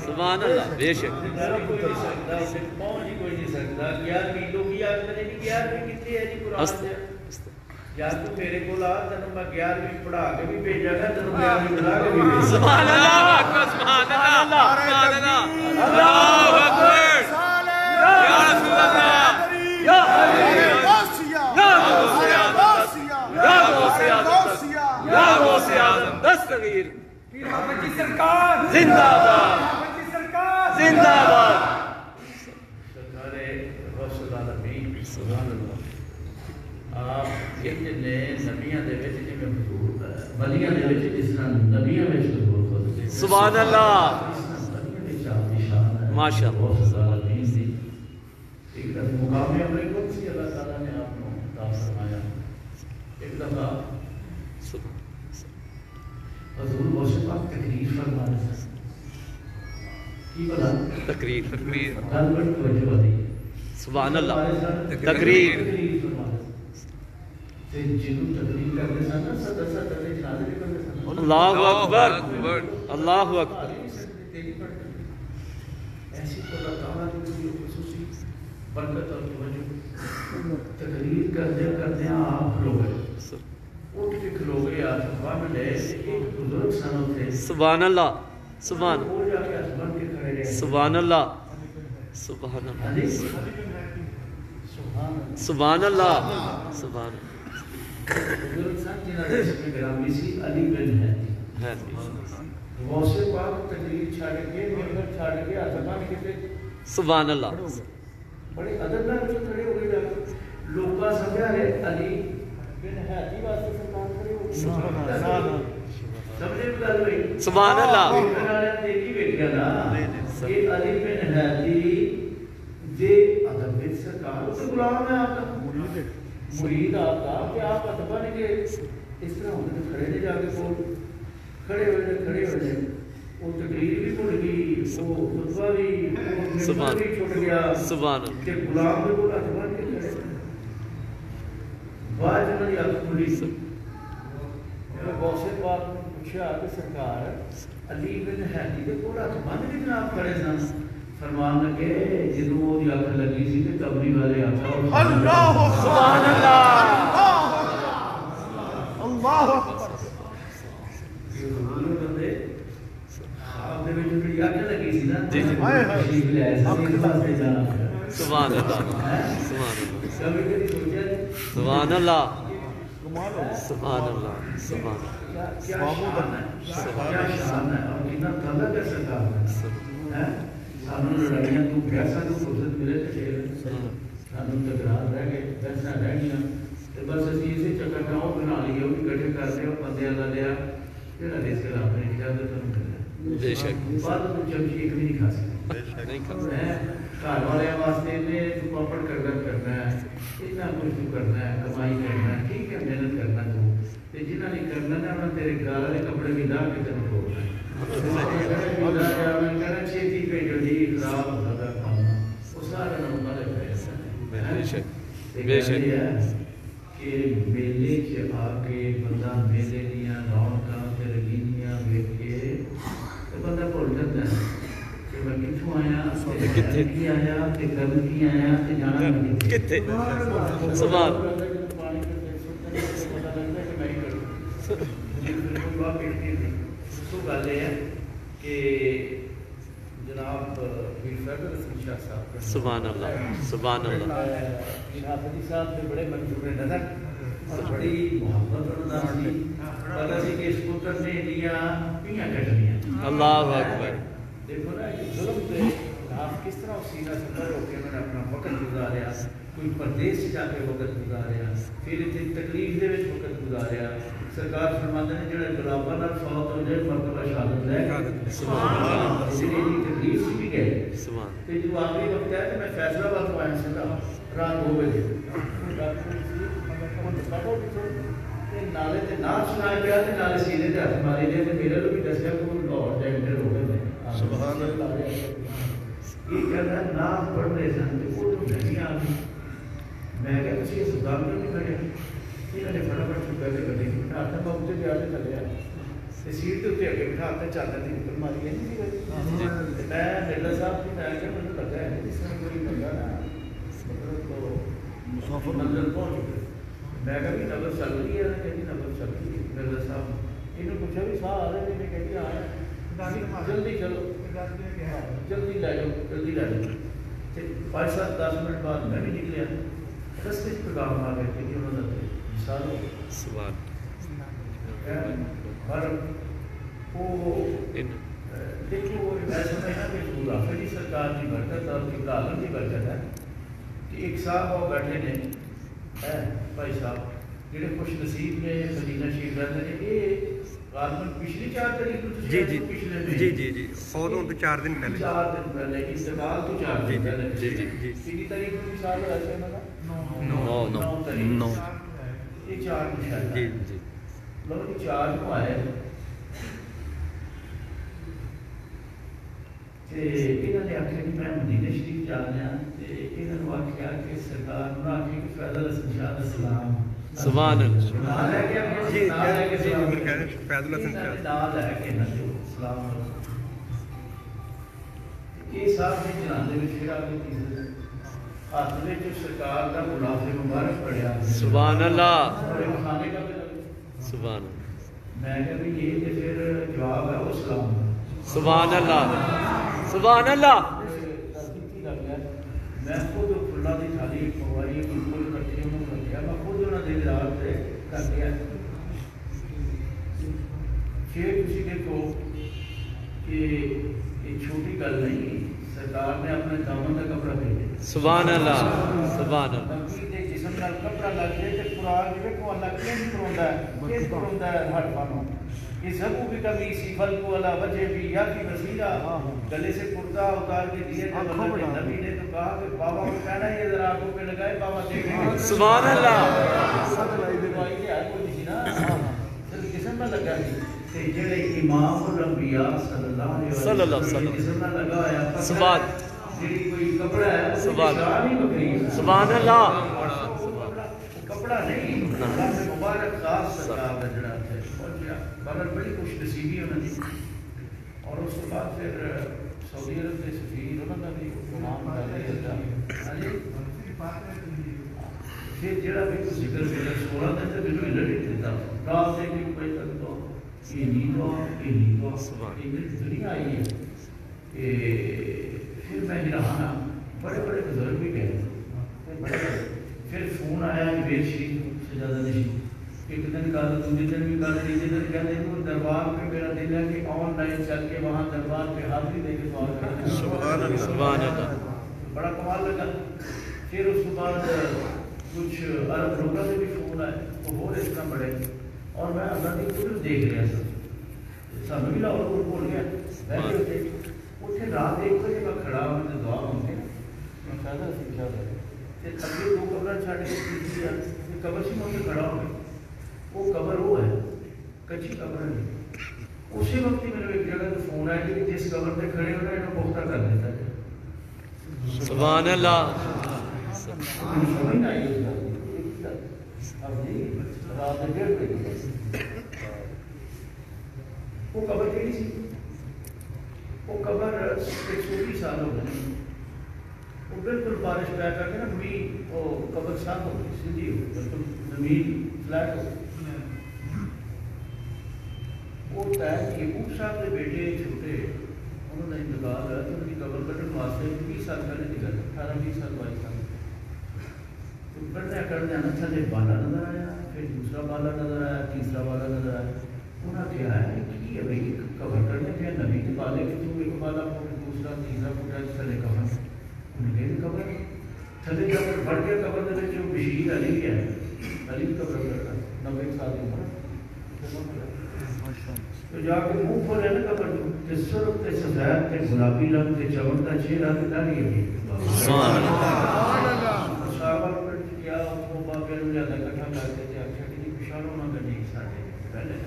सुभान अल्लाह बेशक मेरा पुत्र सकदा उसे पहुँच ही कोई नहीं सकदा यार मीलो की आदत ने भी यार भी कितनी है जी कुरान ਯਾਰ ਤੂੰ ਮੇਰੇ ਕੋਲ ਆ ਤੈਨੂੰ ਮੈਂ 11ਵੀਂ ਪੜਾ ਕੇ ਵੀ ਭੇਜਾਂਗਾ ਤੈਨੂੰ 11ਵੀਂ ਪੜਾ ਕੇ ਵੀ ਭੇਜਾਂਗਾ ਸੁਭਾਨ ਅੱਲਾਹ ਅਕਬਰ ਸੁਭਾਨ ਅੱਲਾਹ ਸੁਭਾਨ ਅੱਲਾਹ ਅੱਲਾਹੁ ਅਕਬਰ ਯਾ ਰਸੂਲ ਅੱਲਾਹ ਯਾ ਅਲੀ ਗੌਸੀਆ ਯਾ ਗੌਸੀਆ ਯਾ ਗੌਸੀਆ ਯਾ ਗੌਸੀਆ ਦਸਤਗੀਰ ਪੀਰ ਮੁਹੰਮਦ ਜੀ ਸਰਕਾਰ ਜ਼ਿੰਦਾਬਾਦ ਮੁਹੰਮਦ ਜੀ ਸਰਕਾਰ ਜ਼ਿੰਦਾਬਾਦ ਸਰਕਾਰੇ ਗੌਸਲ ਆਲਮੀ ਸੁਭਾਨ ਅੱਲਾਹ जिस तरह नबियां विच हजूर खुद थे सुभान अल्लाह। वलियां विच आपकी शान है माशा अल्लाह। रसूल आलमीन दी एक दफा मुकाम अमरे कुल सी अल्लाह ताला ने आपको अता फरमाया एक दफा हजूर गौसे पाक तकरीर फरमा रहे थे की भला तकरीर तकरीर गल बड़ी तवज्जो दी ਸੁਭਾਨ ਅੱਲਾ ਤਕਰੀਰ अल्लाह अकबर। अल्लाह अकबर। सुबह अल्लाह सुबह सुबह अल्लाह सुबह ਅੱਲਾ ਸੁਭਾਨ बुजुर्ग सन जिन्होंने इसमें ग्रामी सी अली बिन है ਹੈ गौसे पाक तकरीर छड़ के मिंबर छड़ के हाथ बन के ते ਸੁਭਾਨ ਅੱਲਾ बड़े अदब नाल उत्थे खड़े हो गए जाके लोका समझा रहे अली बिन हैदी वास्ते सरकार खड़े हो गए समझे भी गल हुई ਸੁਭਾਨ ਅੱਲਾ देखने वाले ने देखी बेटिया ना ये अली बिन हैदी मुरीद आपका कि आप अतबा ने कि इस तरह होने तो खड़े नहीं जाके को खड़े हो जाए खड़े हो जाए। वो तकलीर भी भुल गई वो खुतबा भी सुभान भी छूट गया। सुभान। के गुलाम बिल्कुल अतबा के खड़े। बाद उन्होंने अख खुली। मैं गौसे पाक ने पूछा कि सरकार अली बिन हैदी के कोल अतबा ने भी जनाब खड़े सन फरमान लगे ਜਦੋਂ ਉਹਦੀ ਅੱਖ ਲੱਗੀ ਸੀ ਤੇ ਕਬਰੀ ਵਾਲੇ ਆਖਾ ਅੱਲਾਹੁ ਸੁਭਾਨ ਅੱਲਾਹ ਅੱਲਾਹੁ ਅਕਬਰ ਸੁਭਾਨ ਬੰਦੇ ਆਪ ਦੇ ਵਿੱਚ ਜਿਹੜੀ ਅੱਖ ਲੱਗੀ ਸੀ ਨਾ ਜੀ ਜੀ ਹਾਏ ਹਾਏ ਠੀਕ ਲੈ ਸੀ ਪਾਸੇ ਜਾਣਾ ਸੁਭਾਨ ਅੱਲਾਹ ਸੁਭਾਨ ਕਬਰੀ ਕਦੀ ਸੋਚਿਆ ਸੁਭਾਨ ਅੱਲਾਹ ਕਮਾਲ ਹੋ ਸੁਭਾਨ ਅੱਲਾਹ ਸੁਭਾਨ ਅੱਲਾਹ ਸੁਭਾਨ ਅੱਲਾਹ ਸੁਭਾਨ ਅੱਲਾਹ ਕਿੰਨਾ ਤਲਬ ਹੈ ਸਰਕਾਰ ਹੈ ਸਾਨੂੰ ਲੜਾਈਆਂ ਤੋਂ ਪੈਸਾ ਤੋਂ ਫੁਰਸਤ ਮਿਲੇ ਤੇ ਫਿਰ ਸਾਨੂੰ ਤਕਰਾਰ ਰਹਿ ਗਏ ਪੈਸਾ ਰਹਿ ਗਿਆ ਤੇ ਬਸ ਅਸੀਂ ਇਸੇ ਚੱਕਰ ਨਾਲ ਉਹ ਬਣਾ ਲਈਏ ਉਹ ਵੀ ਇਕੱਠੇ ਕਰ ਲਿਆ ਬੰਦਿਆਂ ਦਾ ਲਿਆ। ਜਿਹੜਾ ਰਿਸਕ ਆਪਣੀ ਇਜਾਜ਼ਤ ਨੂੰ ਮਿਲਦਾ ਬੇਸ਼ੱਕ। ਬਾਅਦ ਵਿੱਚ ਚਮਚੀ ਇੱਕ ਵੀ ਨਹੀਂ ਖਾ ਸਕਦੇ। ਨਹੀਂ ਕਰ ਹੈ ਘਰ ਵਾਲਿਆਂ ਵਾਸਤੇ ਨੇ ਤੂੰ ਪਾਪੜ ਕਰਦਾ ਕਰਨਾ ਹੈ ਇੰਨਾ ਕੁਝ ਤੂੰ ਕਰਨਾ ਹੈ ਕਮਾਈ ਕਰਨਾ ਠੀਕ ਹੈ ਮਿਹਨਤ ਕਰਨਾ ਤੂੰ। ਤੇ ਜਿਨ੍ਹਾਂ ਨੇ ਕਰਨਾ ਨਾ ਉਹਨਾਂ ਤੇਰੇ ਘਰ ਵਾਲੇ ਕੱਪੜੇ ਵੀ ਲਾ ਕੇ ਤੈਨੂੰ ਖੋਲਣਾ हाँ? अच्छा। बेशक। बेशक कि मेले के आगे बंदा मेले दिया रौनक तरगीनियाँ देख के तो बंदा भुल जाता है। कि मैं कितों आया किथे? तो की आया तो ते कब की आया ते जाना किथे? सुभान तो गल है कि जनाब सुबहान अल्लाह सुबहान अल्लाह शाहजी साहब के बड़े मंजूर नज़र। और अच्छा। बड़ी मोहब्बत और उदासी। और असि के पुत्र ने दिया पियाँ कटनियाँ। अल्लाह अकबर। देखो ना ये जुल्म पे आप किस तरह सीना सफ़र होकर उन्होंने अपना वक्त गुजारिया कोई परदेस जाके वक्त गुजारिया फिर इतने तकलीफ़ के वक्त गुजारिया सरकार फरमाते हैं जो गुलाबा फौत हो जाए मरतबा शहादत है। सुभान ये जो आखिरी वक्त है तो मैं फैसलाबाद को आया सीधा रात 2 बजे। नाले ते ना सुना गया ते नाले सीने ते हथ मारे ने ते मेरे लो भी दसया को लाहौर दे एंटर हो गए सुभान। अल्लाह ये कहना ना पढ़ने सन ते वो तो नहीं आ मैं कह तुसी इस गाँव में नहीं खड़े इन्होंने फटाफट कर दे कर दी। आटा बाबू ते गया ते चले आए ਤੇ ਗੱਡੀ ਨੂੰ ਬਿਠਾ ਦਿੱਤਾ ਮੈਂ ਉੱਤੇ ਗਿਆ ਤੇ ਚੱਲਿਆ ਤੇ ਸੀਟ ਦੇ ਉੱਤੇ ਅੱਗੇ ਬਿਠਾ ਦਿੱਤਾ ਚਾਦਰ ਦੀ ਉੱਪਰ ਮਾਰੀ ਗਈ ਨਹੀਂ ਤੇ ਮੈਂ ਨਿਰਲਾ ਸਾਹਿਬ ਨੂੰ ਮੈਂ ਕਿਹਾ ਮੈਨੂੰ ਲੱਗਾ ਹੈ ਇਸ ਤਰ੍ਹਾਂ ਕੋਈ ਬੰਦਾ ਨਾ ਮਤਲਬ ਉਹ ਮੁਸਾਫਰ ਮੰਜ਼ਲ ਪਹੁੰਚ ਗਿਆ ਮੈਂ ਕਿਹਾ ਵੀ ਨਬਜ਼ ਚੱਲ ਰਹੀ ਹੈ ਕਹਿੰਦੀ ਨਬਜ਼ ਚੱਲ ਰਹੀ ਹੈ ਨਿਰਲਾ ਸਾਹਿਬ ਇਹਨੂੰ ਪੁੱਛਿਆ ਵੀ ਸਾਹ ਆ ਰਹੇ ਨੇ ਕਹਿੰਦੀ ਆ ਰਿਹਾ ਜਲਦੀ ਚਲੋ ਜਲਦੀ ਲੈ ਜਾਓ ਜਲਦੀ ਲੈ ਜਾਓ ਤੇ 5-7 10 ਮਿੰਟ ਬਾਅਦ ਮੈਂ ਵੀ ਨਿਕਲਿਆ ਰਸਤੇ 'ਚ ਪ੍ਰੋਗਰਾਮ ਆ ਗਿਆ ਕਿ ਉਹਨਾਂ ਦਾ ਸਾਲੋ ਸੁਭਾਨ ਪਰ ਉਹ ਇਨ ਅਹ, ਦੇਖੋ ਮੈਂ ਸਮਝਦਾ ਕਿ ਖੁਦਾਫੇ ਦੀ ਸਰਕਾਰ ਦੀ ਬਰਕਤ ਔਰ ਕਿ ਆਲਮ ਦੀ ਬਰਕਤ ਹੈ ਕਿ ਇੱਕ ਸਾਹਿਬ ਉਹ ਬੈਠੇ ਨੇ ਹੈ ਭਾਈ ਸਾਹਿਬ ਜਿਹੜੇ ਖੁਸ਼ ਨਸੀਬ ਨੇ ਮਦੀਨਾ ਸ਼ਰੀਫ ਰਹਿੰਦੇ ਨੇ ਇਹ ਗਾਲਮਨ ਪਿਛਲੀ ਚਾਰ ਤਰੀਕ ਨੂੰ ਤੁਸੀਂ ਜੀ ਜੀ ਪਿਛਲੇ ਮਹੀਨੇ ਜੀ ਜੀ ਜੀ ਉਦੋਂ ਤੋਂ 4 ਦਿਨ ਪਹਿਲੇ ਚਾਰ ਦਿਨ ਪਹਿਲੇ ਇੰਤਕਾਲ ਤੋਂ ਚਾਰ ਦਿਨ ਜੀ, ਪਹਿਲੇ ਜੀ, ਜੀ, ਜੀ। ਕਿੰਨੀ ਤਾਰੀਖ ਨੂੰ ਵਿਸ਼ਾਲ ਹੋਇਆ ਸੀ ਉਹਨਾਂ ਦਾ ਨੌ, ਨੌ, ਨੌ ਤਾਰੀਖ। ਨੌ। ਇਹ ਚਾਰ ਨੂੰ ਸ਼ਾਇਦ ਜੀ ਜੀ ਲੋ ਜੀ ਚਾਰ ਨੂੰ ਆਏ ਤੇ ਇਹਨਾਂ ਨੇ ਆਖਿਆ ਕਿ ਮੈਂ ਮਦੀਨਾ ਸ਼ਰੀਫ ਜਾ ਰਿਹਾ ਤੇ ਇਹਨਾਂ ਨੂੰ ਆਖਿਆ ਕਿ ਸਰਕਾਰ ਨੂੰ ਆਖਿਆ ਕਿ ਫੈਜ਼ਲ ਹਸਨ ਸ਼ਾਹ ਦਾ ਸਲਾਮ ਸੁਭਾਨ ਅੱਲਾ ਨਾਲ ਲੈ ਕੇ ਆਪਣੇ ਜੀ, ਨਾਲ ਲੈ ਕੇ ਜੀ, ਸਲਾਮ ਮੈਨੂੰ ਕਹਿ ਰਹੇ ਫੈਜ਼ਲ ਹਸਨ ਇਹਨਾਂ ਦੇ ਸ਼ਾਹ। ਨਾਲ ਲੈ ਕੇ ਇਹਨਾਂ ਦੇ ਸਲਾਮ ਇਹ ਸਾਹਿਬ ਦੇ ਜਨਾਜ਼ੇ ਦੇ ਵਿੱਚ ਫਿਰ ਆ ਕੇ ਤੀਸਰੇ ਹੱਥ ਵਿੱਚ ਸਰਕਾਰ ਦਾ ਮੁਨਾਫੇ ਮੁਬਾਰਕ ਪੜਿਆ ਸੁਭਾਨ ਅੱਲਾ ਬੜੇ ਖਾਨੇ ਦਾ सुबह सुबह अल्लाह। तो सुबह अल्लाह। मैं खुद फुला की थाली मंगवाई बिल्कुल इकट्ठे उन्होंने रखा मैं खुद उन्होंने दिन रात से कर दिया। फिर किसी देखो कि ये छोटी गल नहीं सरकार ने अपने दामन का कपड़ा भेजा सुबह अल्लाह। सुबह अल्लाह। जिसम कपड़ा लग जाए सरकार जिवे को अल्लाह क्यों करोंदा है किस करोंदा है हट पानो इस हकु भी कभी सिफल को अला वजह भी या की वसीला गले से कुर्ता उतार के दिए तो अल्लाह के नबी ने तो कहा कि बाबा को कहना ये जरा आँखों पे लगाए बाबा देखेंगे सुभान अल्लाह सब लाई दे भाई के आँखों दिसी ना सर किसन में लगा ते जेड़े इमाम उल अंबिया सल्लल्लाहु अलैहि वसल्लम। किसन में लगा आया सुभान। जेड़ी कोई कपड़ा है सुभान अल्लाह टुकड़ा नहीं रब मुबारक साहब सरकार का जड़ा पहुँचा मगर बड़ी खुश नसीबी उन्होंने। और उस तो बाद फिर सऊदी अरब के सफीर उन्होंने भी गुलाम हाँ फिर जरा भी ज़िक्र मिले सोलह दिन तो बिल्कुल लड़ी देता रात से भी कोई तक तो ये नींदो तो, ये नींदो तो, ये मेरी दुनिया आई है। ए, फिर मैं हिराना हाँ। बड़े बड़े बुज़ुर्ग भी गए। बड़े ਤੇ ਫਿਰ ਮੈਂ ਹੈਰਾਨ ਬੜੇ ਬੜੇ ਬਜ਼ੁਰਗ ਵੀ ਗਏ ਤੇ ਬੜੇ ਫਿਰ ਫੋਨ ਆਇਆ ਕਿ ਵੇਰ ਸ਼ਰੀਫ ਸਜਾਦਾ ਨਸ਼ੀ ਇੱਕ ਦਿਨ ਗੱਲ ਦੂਜੇ दिन भी ਗੱਲ तीसरे दिन कहते हैं वो दरबार पे मेरा दिल है कि ऑनलाइन चल के वहाँ दरबार पे हाजिरी दे के सवाल करें सुभान अल्लाह। सुभान अल्लाह। बड़ा कमाल लगा फिर उसके बाद कुछ अरब लोगों से भी फोन आए वो हो इस तरह बड़े और मैं अल्लाह की कुदरत देख रहा था ਸਾਨੂੰ ਵੀ ਲਾਹੌਰ ਕੋਲ ਭੁੱਲ ਗਿਆ ਬੈਠੇ ਉੱਥੇ ਉੱਥੇ ਰਾਤ ਦੇ ਇੱਕ ਵਜੇ ਮੈਂ ਖੜਾ ਹਾਂ ਤੇ ਦੁਆ ਮੰਗਦੇ ਮੈਂ ਕਹਦਾ ਸੀ ਸ਼ਾਇਦ कि अगले दो कमरा छाट के तीसरी ये कबर सी वहाँ खड़ा हो वो कबर वो है कच्ची कबर नहीं उसी वक्त ही मेरे एक जगह तो फ़ोन आया कि जिस कबर पे खड़े हो रहे हैं पुख्ता कर देता है। सुभान अल्लाह वो कबर केड़ी सी? वो कबर एक सौ बीस साल हो गए वो बिल्कुल बारिश पै करके ना मी वो कब्रस्तान हो गई, सीधी हो बिल्कुल ज़मीन फ्लैट हो वो तय यूब साहब के बेटे छोटे, उन्होंने है उनकी वास्ते साल पहले की गल अठारह साल बाईस साल तो ना बाला नज़र आया, फिर दूसरा बाला नज़र आया, तीसरा बाला नज़र आया। उन्हें है कि नवी के बाले के एक बाला दूसरा, तीसरा फुटा इस कवर उनके भी कवर थले कवर बढ़ के कवर दे जो बशीर अली है अली की कवर करता नब्बे साल की उम्र तो जाके मुंह खोले ना कबर ते सुरख ते सफेद ते गुलाबी रंग ते चमन का चेहरा ते दाढ़ी है ਸੁਭਾਨ ਅੱਲਾਹ ਸਾਹਬਾ ਨੂੰ ਕਿਹਾ ਉਹ ਬਾਬੇ ਨੂੰ ਜਿਆਦਾ ਇਕੱਠਾ ਕਰਕੇ ਤੇ ਆਖਿਆ ਕਿ ਜੀ ਪਛਾਣੋ ਨਾ ਗੱਡੀ ਸਾਡੇ ਪਹਿਲੇ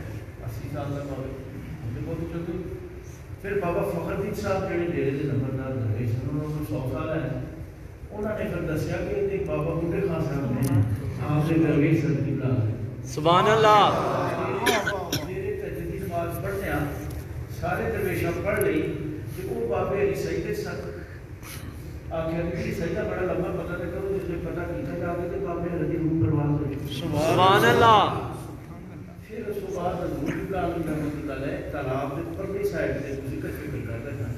80 ਸਾਲ ਦਾ ਬਾਬੇ ਉਹਦੇ ਕੋਲ ਚੱਲਦੇ ਫਿਰ ਬਾਬਾ ਫਖਰਦੀਨ ਸਾਹਿਬ ਜਿਹੜੇ ਡੇਰੇ ਦੇ ਨੰਬਰਦਾਰ ਰਹੇ ਸਨ ਉਹਨਾਂ ਨੂੰ 100 ਸਾਲ ਹੈ ਉਹਨਾਂ ਨੇ ਫਿਰ ਦੱਸਿਆ ਕਿ ਇਹ ਬਾਬਾ ਬੁੱਢੇ ਖਾਨ ਸਾਹਿਬ ਨੇ ਆਪ ਦੇ ਘਰ ਵੀ ਸਰਦੀ ਬਣਾ ਸੁਭਾਨ ਅੱਲਾਹ ਮੇਰੇ ਤਜਦੀਦ ਨਮਾਜ਼ ਪੜ੍ਹਦਿਆਂ ਸਾਰੇ ਦਰਵੇਸ਼ਾਂ ਪੜ੍ਹ ਲਈ ਕਿ ਉਹ ਬਾਬੇ ਅਲੀ ਸਜਦੇ ਸਨ ਆਖਿਆ ਕਿ ਸਜਦਾ ਬੜਾ ਲੰਮਾ ਪਤਾ ਤੇ ਕਰੋ ਜਿਸ ਪਤਾ ਕੀਤਾ ਜਾਵੇ ਤੇ ਬਾਬੇ ਅਲੀ ਨੂੰ ਪ੍ਰਵਾਨ ਹੋ ਸੁਭਾਨ ਅੱਲਾਹ ਫਿਰ ਉਸ ਤੋਂ ਬਾਅਦ ਹਜ਼ੂਰ ਦੀ ਗੱਲ ਨੂੰ ਕਰਨ ਦੀ ਗੱਲ ਹੈ ਤਾਲਾਬ ਦੇ ਉੱਪਰਲੀ ਸਾਈਡ ਤੇ ਤੁਸੀਂ ਇਕੱਠੇ ਕਰ ਕਰਦੇ ਹਨ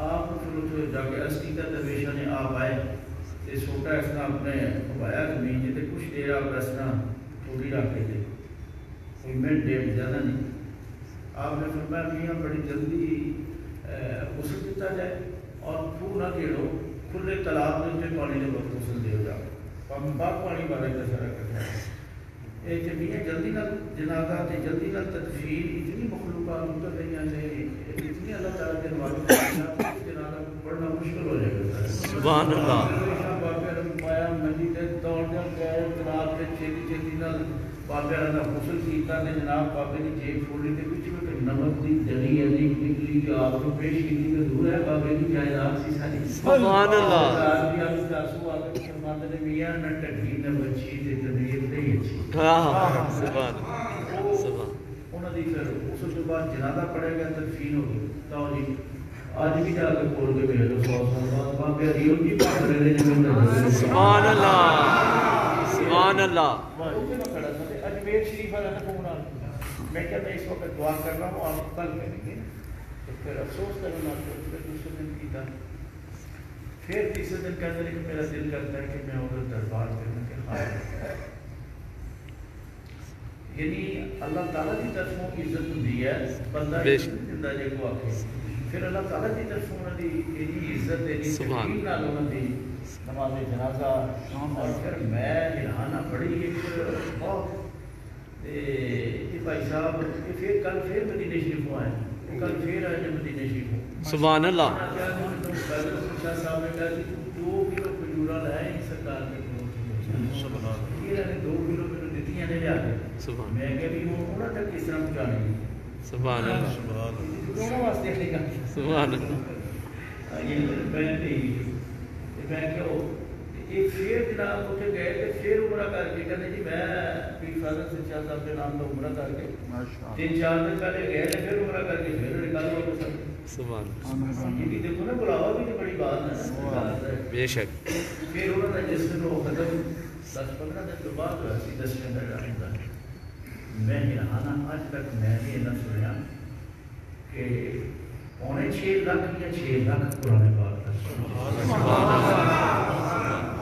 ਆਪ ਫਿਰ ਉੱਥੇ ਜਾ ਕੇ ਅਸਲੀ ਦਾ ਦਰਵੇਸ਼ਾਂ ਨੇ ਆਪ ਆਏ ਤੇ ਛੋਟਾ ਇਸ ਤਰ੍ਹਾਂ ਆਪਣੇ ਖਵਾਇਆ ਜ਼ਮੀਨ ਜਿੱਤੇ ਕੁਛ ਦੇਰ ਆਪ ਇਸ ਤਰ੍ਹਾਂ ਥੋੜੀ ਰੱਖ ਕੇ ਤੇ ਕੋਈ ਮਿੰਟ ਡੇਢ ਜ਼ਿਆਦਾ ਨਹੀਂ आपने फरमाया मियाँ बड़ी जल्दी गुसल दिता जाए और खूह ना घेड़ो खुले तालाब के उत्ते पानी के वक्त गुसल दे जाओ पम बाग पानी वाले का सारा कट्ठा है ਇਹ ਤੇ ਮੀਆਂ ਜਲਦੀ ਨਾਲ ਜਨਾਜ਼ਾ ਤੇ ਜਲਦੀ ਨਾਲ ਤਕਫੀਰ ਇਤਨੀ ਮਖਲੂਕਾਤ ਉਤਰ ਰਹੀਆਂ ਨੇ ਇਤਨੀ ਅੱਲਾਹ ਤਾਲਾ ਦੇ ਨਵਾਜ਼ ਜਨਾਜ਼ਾ ਪੜਨਾ ਮੁਸ਼ਕਲ ਹੋ ਜਾਏਗਾ ਸੁਭਾਨ ਬਾਬੇ ਦਾ ਗੁਸਲ ਕੀਤਾ ਤੇ ਜਨਾਬ ਬਾਬੇ ਦੀ ਜੇਬ ਖੋਲੀ ਤੇ ਵਿੱਚ ਇੱਕ ਨਮਕ ਦੀ ਦਰੀ ਅਲੀ ਨਿਕਲੀ ਕਿ ਆਪ ਨੂੰ ਪੇਸ਼ ਕੀਤੀ ਤੇ ਦੂਰ ਹੈ ਬਾਬੇ ਦੀ ਜਾਇਦਾਦ ਸੀ ਸਾਡੀ ਸੁਭਾਨ ਅੱਲਾਹ। ਰਾਤ ਦੀ ਆਪ ਦਾਸੂ ਆ ਕੇ ਫਰਮਾਉਂਦੇ ਨੇ ਮੀਆਂ ਨਾ ਢੱਡੀ ਨਾ ਬੱਚੀ ਤੇ ਤਬੀਅਤ ਨਹੀਂ ਅੱਛੀ ਆਹ ਸੁਭਾਨ ਉਹ ਸੁਭਾਨ ਉਹਨਾਂ ਦੀ ਫਿਰ ਉਸ ਤੋਂ ਬਾਅਦ ਜਨਾਜ਼ਾ ਪੜਿਆ ਗਿਆ ਤਦਫੀਨ ਹੋ ਗਈ ਤਾਂ ਜੀ ਅੱਜ ਵੀ ਜਾ ਕੇ ਕੋਲ ਕੇ ਵੇਖ ਲਓ ਸੌ ਸਾਲ ਬਾਅਦ ਬਾਬੇ ਅਰੀਓ ਜੀ ਭਾਗ ਰਹੇ ਨੇ ਜਿਵੇਂ ਸੁਭਾਨ ਅੱਲਾਹ ਸੁਭਾਨ ਅੱਲਾਹ ਉੱਥੇ ਮੈਂ ਖੜਾ ਸੀ ਤੇ पीपल अन तो मैं क्या मैं इस वक्त दुआ कर रहा हूँ और कल करेंगे। तो फिर अफसोस कर रहा हूँ तो फिर दूसरे दिन की पीता फिर तीसरे दिन कहते हैं कि मेरा दिल करता है कि मैं उधर दरबार में उनके हाथ यानी अल्लाह ताला की तरफों की इज़्ज़त होती है बंदा ज़िंदा जो आखे फिर अल्लाह ताला की तरफों उन्होंने यही इज़्ज़त देनी सुभान। नाल उन्होंने दी नमाज़ जनाजा और फिर मैं हिलाना हाँ, बड़ी एक बहुत ਤੇ ਇਹ ਭਾਈ ਸਾਹਿਬ ਇਹ ਫਿਰ ਕੱਲ ਫਿਰ ਮਦੀਨੇ ਸ਼ਰੀਫ ਆਏ ਕੱਲ ਫਿਰ ਆਏ ਨੇ ਮਦੀਨੇ ਸ਼ਰੀਫ ਸੁਭਾਨ ਅੱਲਾਹ ਸ਼ਾਹ ਸਾਹਿਬ ਨੇ ਕਿਹਾ ਕਿ ਤੂੰ 2 ਕਿਲੋ ਖਜੂਰਾ ਲੈ ਆਈ ਸਰਕਾਰ ਦੇ ਕੋਲ ਇਹਨਾਂ ਨੇ 2 ਕਿਲੋ ਮੈਨੂੰ ਦਿੱਤੀਆਂ ਨੇ ਲਿਆ ਕੇ ਸੁਭਾਨ ਮੈਂ ਕਿਹਾ ਵੀ ਉਹ ਉਹਨਾਂ ਤੱਕ ਕਿਸ ਤਰ੍ਹਾਂ ਪਹੁੰਚਾਣੀ ਸੁਭਾਨ ਅੱਲਾਹ ਉਹਨਾਂ ਵਾਸਤੇ ਨਹੀਂ ਗੱਲ ਸੁਭਾਨ ਅੱਲਾਹ ਇਹ ਮੈਂ ਨਹੀਂ ਤੇ ਮੈਂ ਕਿਹਾ ਉਹ एक शेर जनाब उठे गए तो शेर उमरा करके। कहते जी मैं पीर सागर सच्चा साहब के नाम का उमरा करके तीन चार दिन पहले गए थे फिर उमरा करके फिर निकाल वापस देखो ना बुलावा भी तो बड़ी बात है। बेशक। फिर उन्होंने जिस दिन वो खत्म दस पंद्रह दिन तो बाद अस्सी दस मिनट मैं आना आज तक मैंने इतना सुना कि पौने छः लाख या छः लाख पुराने बात है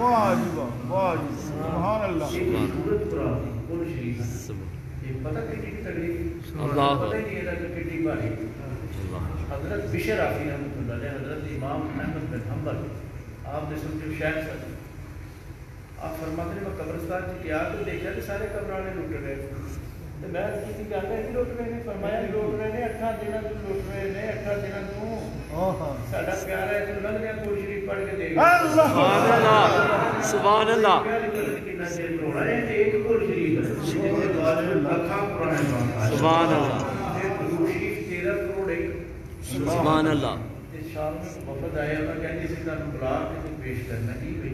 वाह जी वाह वाह जी सुभान अल्लाह। अल्लाह हज़रत बिशर आफी रहमत हज़रत इमाम अहमद बिन हम्बल आपने समझो शायद सर आप फरमाते मैं कब्रस्तान की आग देखा कि सारे कब्राने लुट रहे ਤੇ ਮੈਂ ਤੁਸੀਂ ਗੱਲ ਹੈ ਕਿ ਲੋਟ ਰਹੇ ਨੇ ਫਰਮਾਇਆ ਲੋਟ ਰਹੇ ਨੇ ਅੱਠਾਂ ਦਿਨਾਂ ਤੋਂ ਲੋਟ ਰਹੇ ਨੇ ਅੱਠਾਂ ਦਿਨਾਂ ਤੋਂ ਆਹਾ ਸਾਡਾ ਪਿਆਰਾ ਇੱਕ ਲੰਘਿਆ ਕੋਈ ਸ਼ਰੀਫ ਪੜ ਕੇ ਦੇਖ ਸੁਭਾਨ ਅੱਲਾਹ ਸੁਭਾਨ ਅੱਲਾਹ ਇੱਕ ਕੋਲ ਸ਼ਰੀਫ ਜਿਹਦੇ ਬਾਰੇ ਲੱਖਾਂ ਪੁਰਾਣੇ ਬਾਤ ਸੁਭਾਨ ਅੱਲਾਹ ਇਹ ਕੋਲ ਸ਼ਰੀਫ 13 ਕਰੋੜ ਇੱਕ ਸੁਭਾਨ ਅੱਲਾਹ ਤੇ ਸ਼ਾਮ ਨੂੰ ਵਫਦ ਆਇਆ ਮੈਂ ਕਹਿੰਦੀ ਸੀ ਤੁਹਾਨੂੰ ਬੁਲਾ ਕੇ ਪੇਸ਼ ਕਰਨਾ ਨਹੀਂ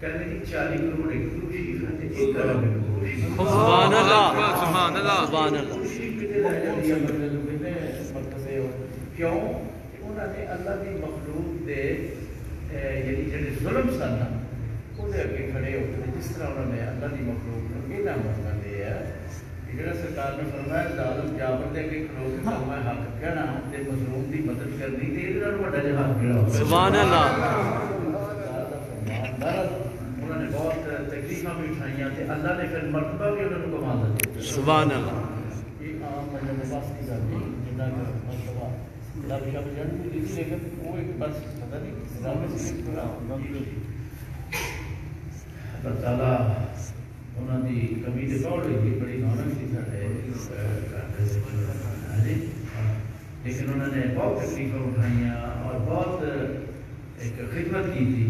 कहने की चालीस करोड़ एक खुशी खाने एक करोड़ एक खुशी सुभान अल्लाह सुभान अल्लाह सुभान अल्लाह खुशी कितने रह जाती है क्यों उन्होंने अल्लाह की मखलूक दे यानी जेडे जुल्म सन ਉਹਦੇ ਅੱਗੇ ਖੜੇ ਹੋ ਕੇ ਜਿਸ ਤਰ੍ਹਾਂ ਉਹਨਾਂ ਨੇ ਅੱਲਾ ਦੀ ਮਖਲੂਕ ਨੂੰ ਇਹਨਾਂ ਮੰਗਾਂ ਦੇ ਆ ਜਿਹੜਾ ਸਰਕਾਰ ਨੇ ਫਰਮਾਇਆ ਜ਼ਾਲਮ ਜਾਬਰ ਦੇ ਅੱਗੇ ਖੜੋ ਕੇ ਫਰਮਾਇਆ ਹੱਕ ਕਹਿਣਾ ਤੇ ਮਜ਼ਲੂਮ ਦੀ ਮਦਦ ਕਰਨੀ ਤੇ ਇਹਦੇ ਨਾਲ ਵੱਡਾ ਜਹਾਨ ਕਿਹੜਾ ਹੋਵੇ ਸੁਭਾਨ ਅੱਲਾਹ ਸੁਭਾਨ ਅੱਲਾਹ उन्होंने बहुत तकलीफा भी उठाइया तो अल्लाह ने फिर मरतबा भी उन्होंने कमा दिया। सुबह लेकिन अल्लाह हाँ लेकिन उन्होंने बहुत तकलीफा उठाइया और बहुत एक खिदमत की थी।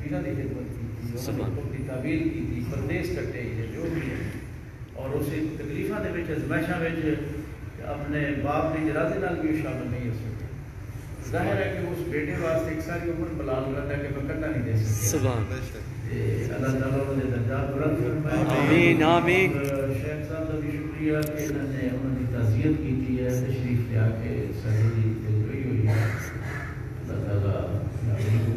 पीना नहीं बंद की थी उन्होंने की ताबील की थी परदेश कट्टे है जो भी है और उस तकलीफा के आजमाइशा अपने बाप की जराजे नाल भी शामिल नहीं हो सके ज़ाहिर है कि उस बेटे वास्ते एक सारी उम्र बलाल करता कि मैं करना नहीं दे सकता अल्लाह ताला उन्हें दर्जा बुलंद फरमाए। आमीन आमीन। शेख साहब का भी शुक्रिया कि इन्होंने उन्होंने ताज़ियत की है तशरीफ़ ले आके सही दिल हुई है। अल्लाह ताला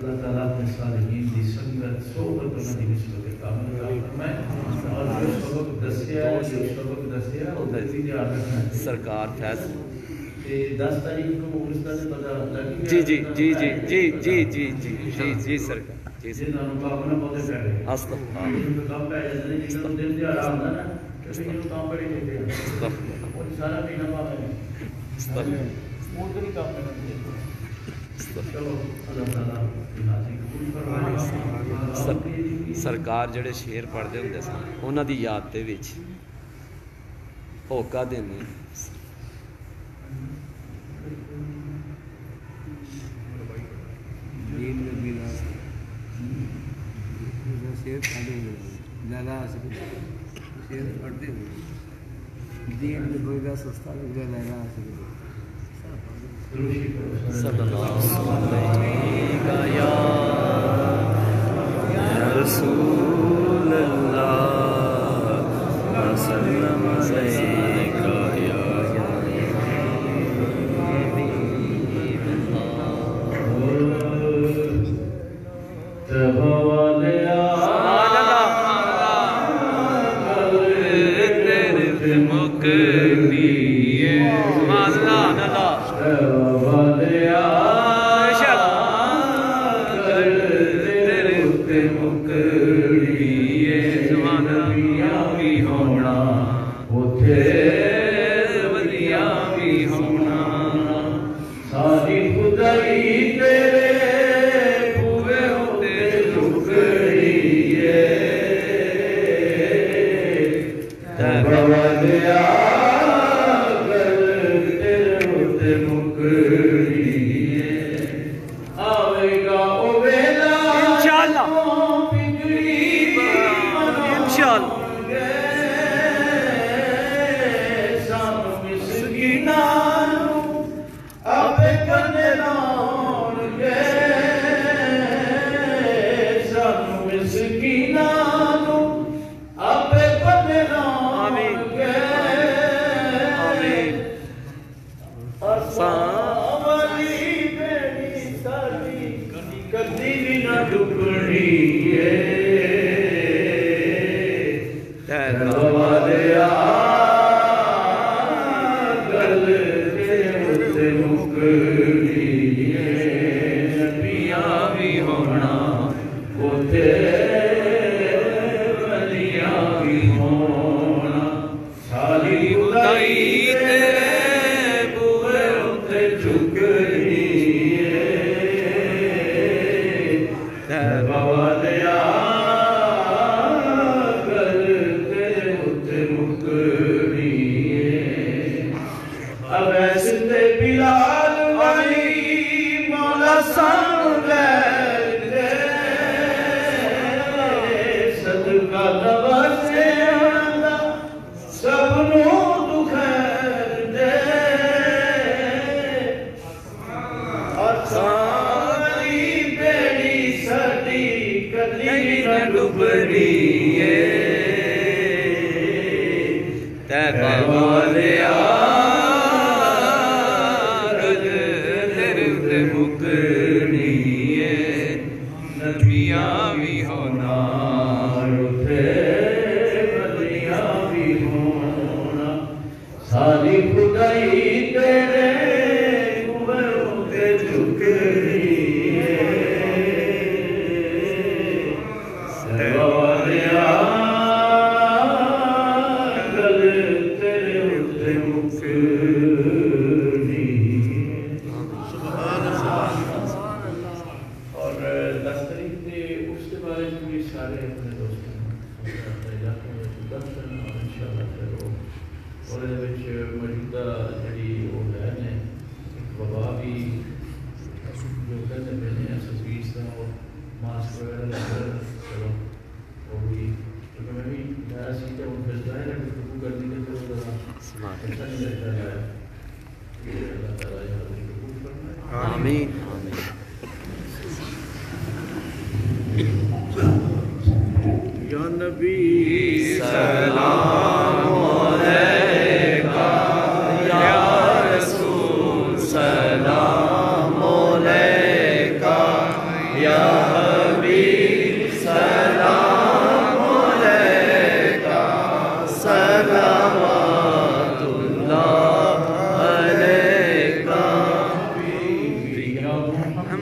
अल्लाह ताला अपने सालिहीन की संगत सोबत ਉਹਨਾਂ ਦੀ ਨਿਸਬਤ ਕਾਮਲ ਕਰ ਫਰਮਾਏ ਔਰ ਜੋ ਸਬਕ ਦੱਸਿਆ ਜੋ ਸਬਕ ਦੱਸਿਆ ਉਹ ਵੀ ਯਾਦ ਰੱਖਣਾ ਚਾਹੀਦਾ। ਸਰਕਾਰ ਫੈਸ ਤੇ 10 ਤਾਰੀਖ ਨੂੰ ਉਸ ਦਾ ਤੇ ਪਤਾ ਲੱਗ ਗਿਆ ਜੀ ਜੀ ਜੀ ਜੀ ਜੀ ਜੀ ਜੀ ਜੀ ਜੀ ਜੀ ਸਰਕਾਰ ਜੀ ਸਰ ਜਿਹਨਾਂ ਨੂੰ ਕੰਮ ਨਾ ਬਹੁਤੇ ਪੈ ਗਏ ਅਸਤਗਫੁਰ ਜਿਹਨਾਂ ਨੂੰ ਕੰਮ ਪੈ ਜਾਂਦੇ ਨੇ ਜਿਹਨਾਂ ਨੂੰ ਦਿਨ ਦਿਹਾੜਾ ਹੁੰਦਾ ਨਾ ਤੇ ਫਿਰ ਕੰਮ ਬੜੇ ਹੁੰਦੇ ਆ ਅਸਤਗਫੁਰ ਉਹ ਸਾਰਾ ਮਹੀਨਾ ਭਾਵੇਂ ਅਸਤਗਫੁਰ ਉਹ ਨਹੀਂ ਕੰਮ ਕਰਦੇ ਸਰਕਾਰ ਜਿਹੜੇ ਸ਼ੇਰ ਪੜਦੇ ਹੁੰਦੇ ਸਨ, ਉਹਨਾਂ ਦੀ ਯਾਦ ਦੇ ਵਿੱਚ ਹੋਕਾ ਦੇਣੀ ਸ਼ੇਰ ਪੜਦੇ ਦੇ ਕੋਈ ਦਾ ਸਸਤਾ ਲੱਗਦਾ ਲਾਲਾ ਸ਼ੇਰ रसूल अल्लाह सल्लल्लाहु अलैहि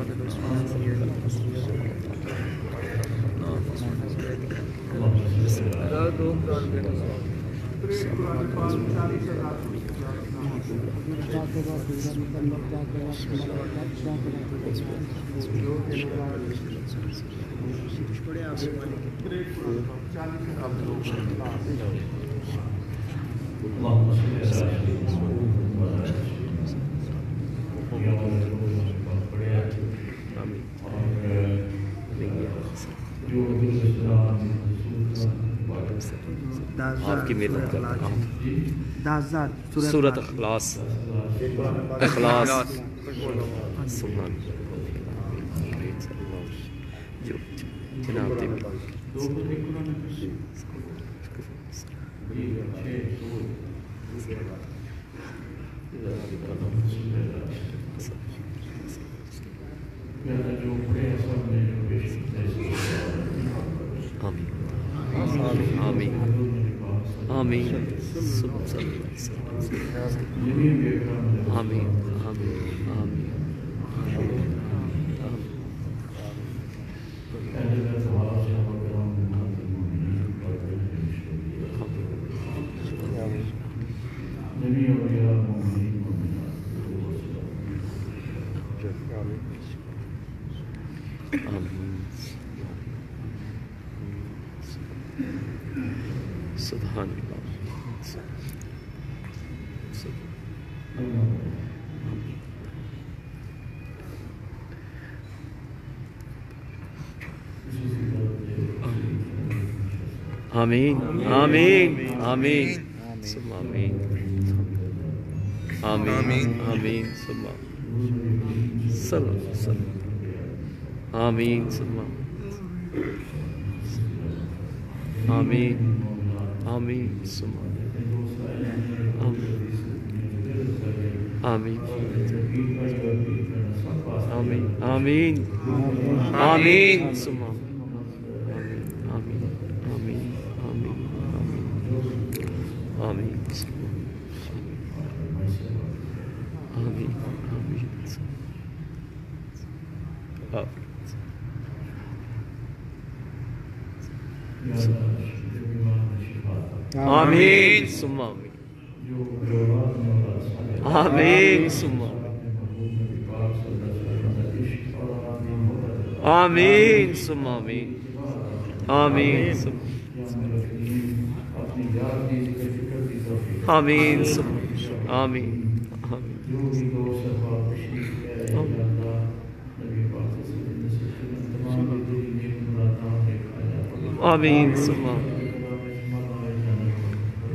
one of those ones here. बड़े आसमान Allah'ım salli ala Resulü'nün आपकी मेहनत करता हूँ सूरत अखलास अखलास सुबहान जो जनाब Amin. आमीन आमीन आमीन आमीन आमीन Amin. Amin. Amin. Amin. Amin. Amin. Salam. Salam. Amin. Salam. Amin. Amin. Salam. Amin. Amin. Amin. Amin. Amin. Amin. Amém. sumami. Amém. sumami. Amém. Sumame. Amém. Amém. Amém. Amém. Amém. Amém.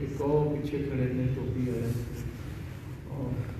एक और पीछे खड़े ने टोपी है और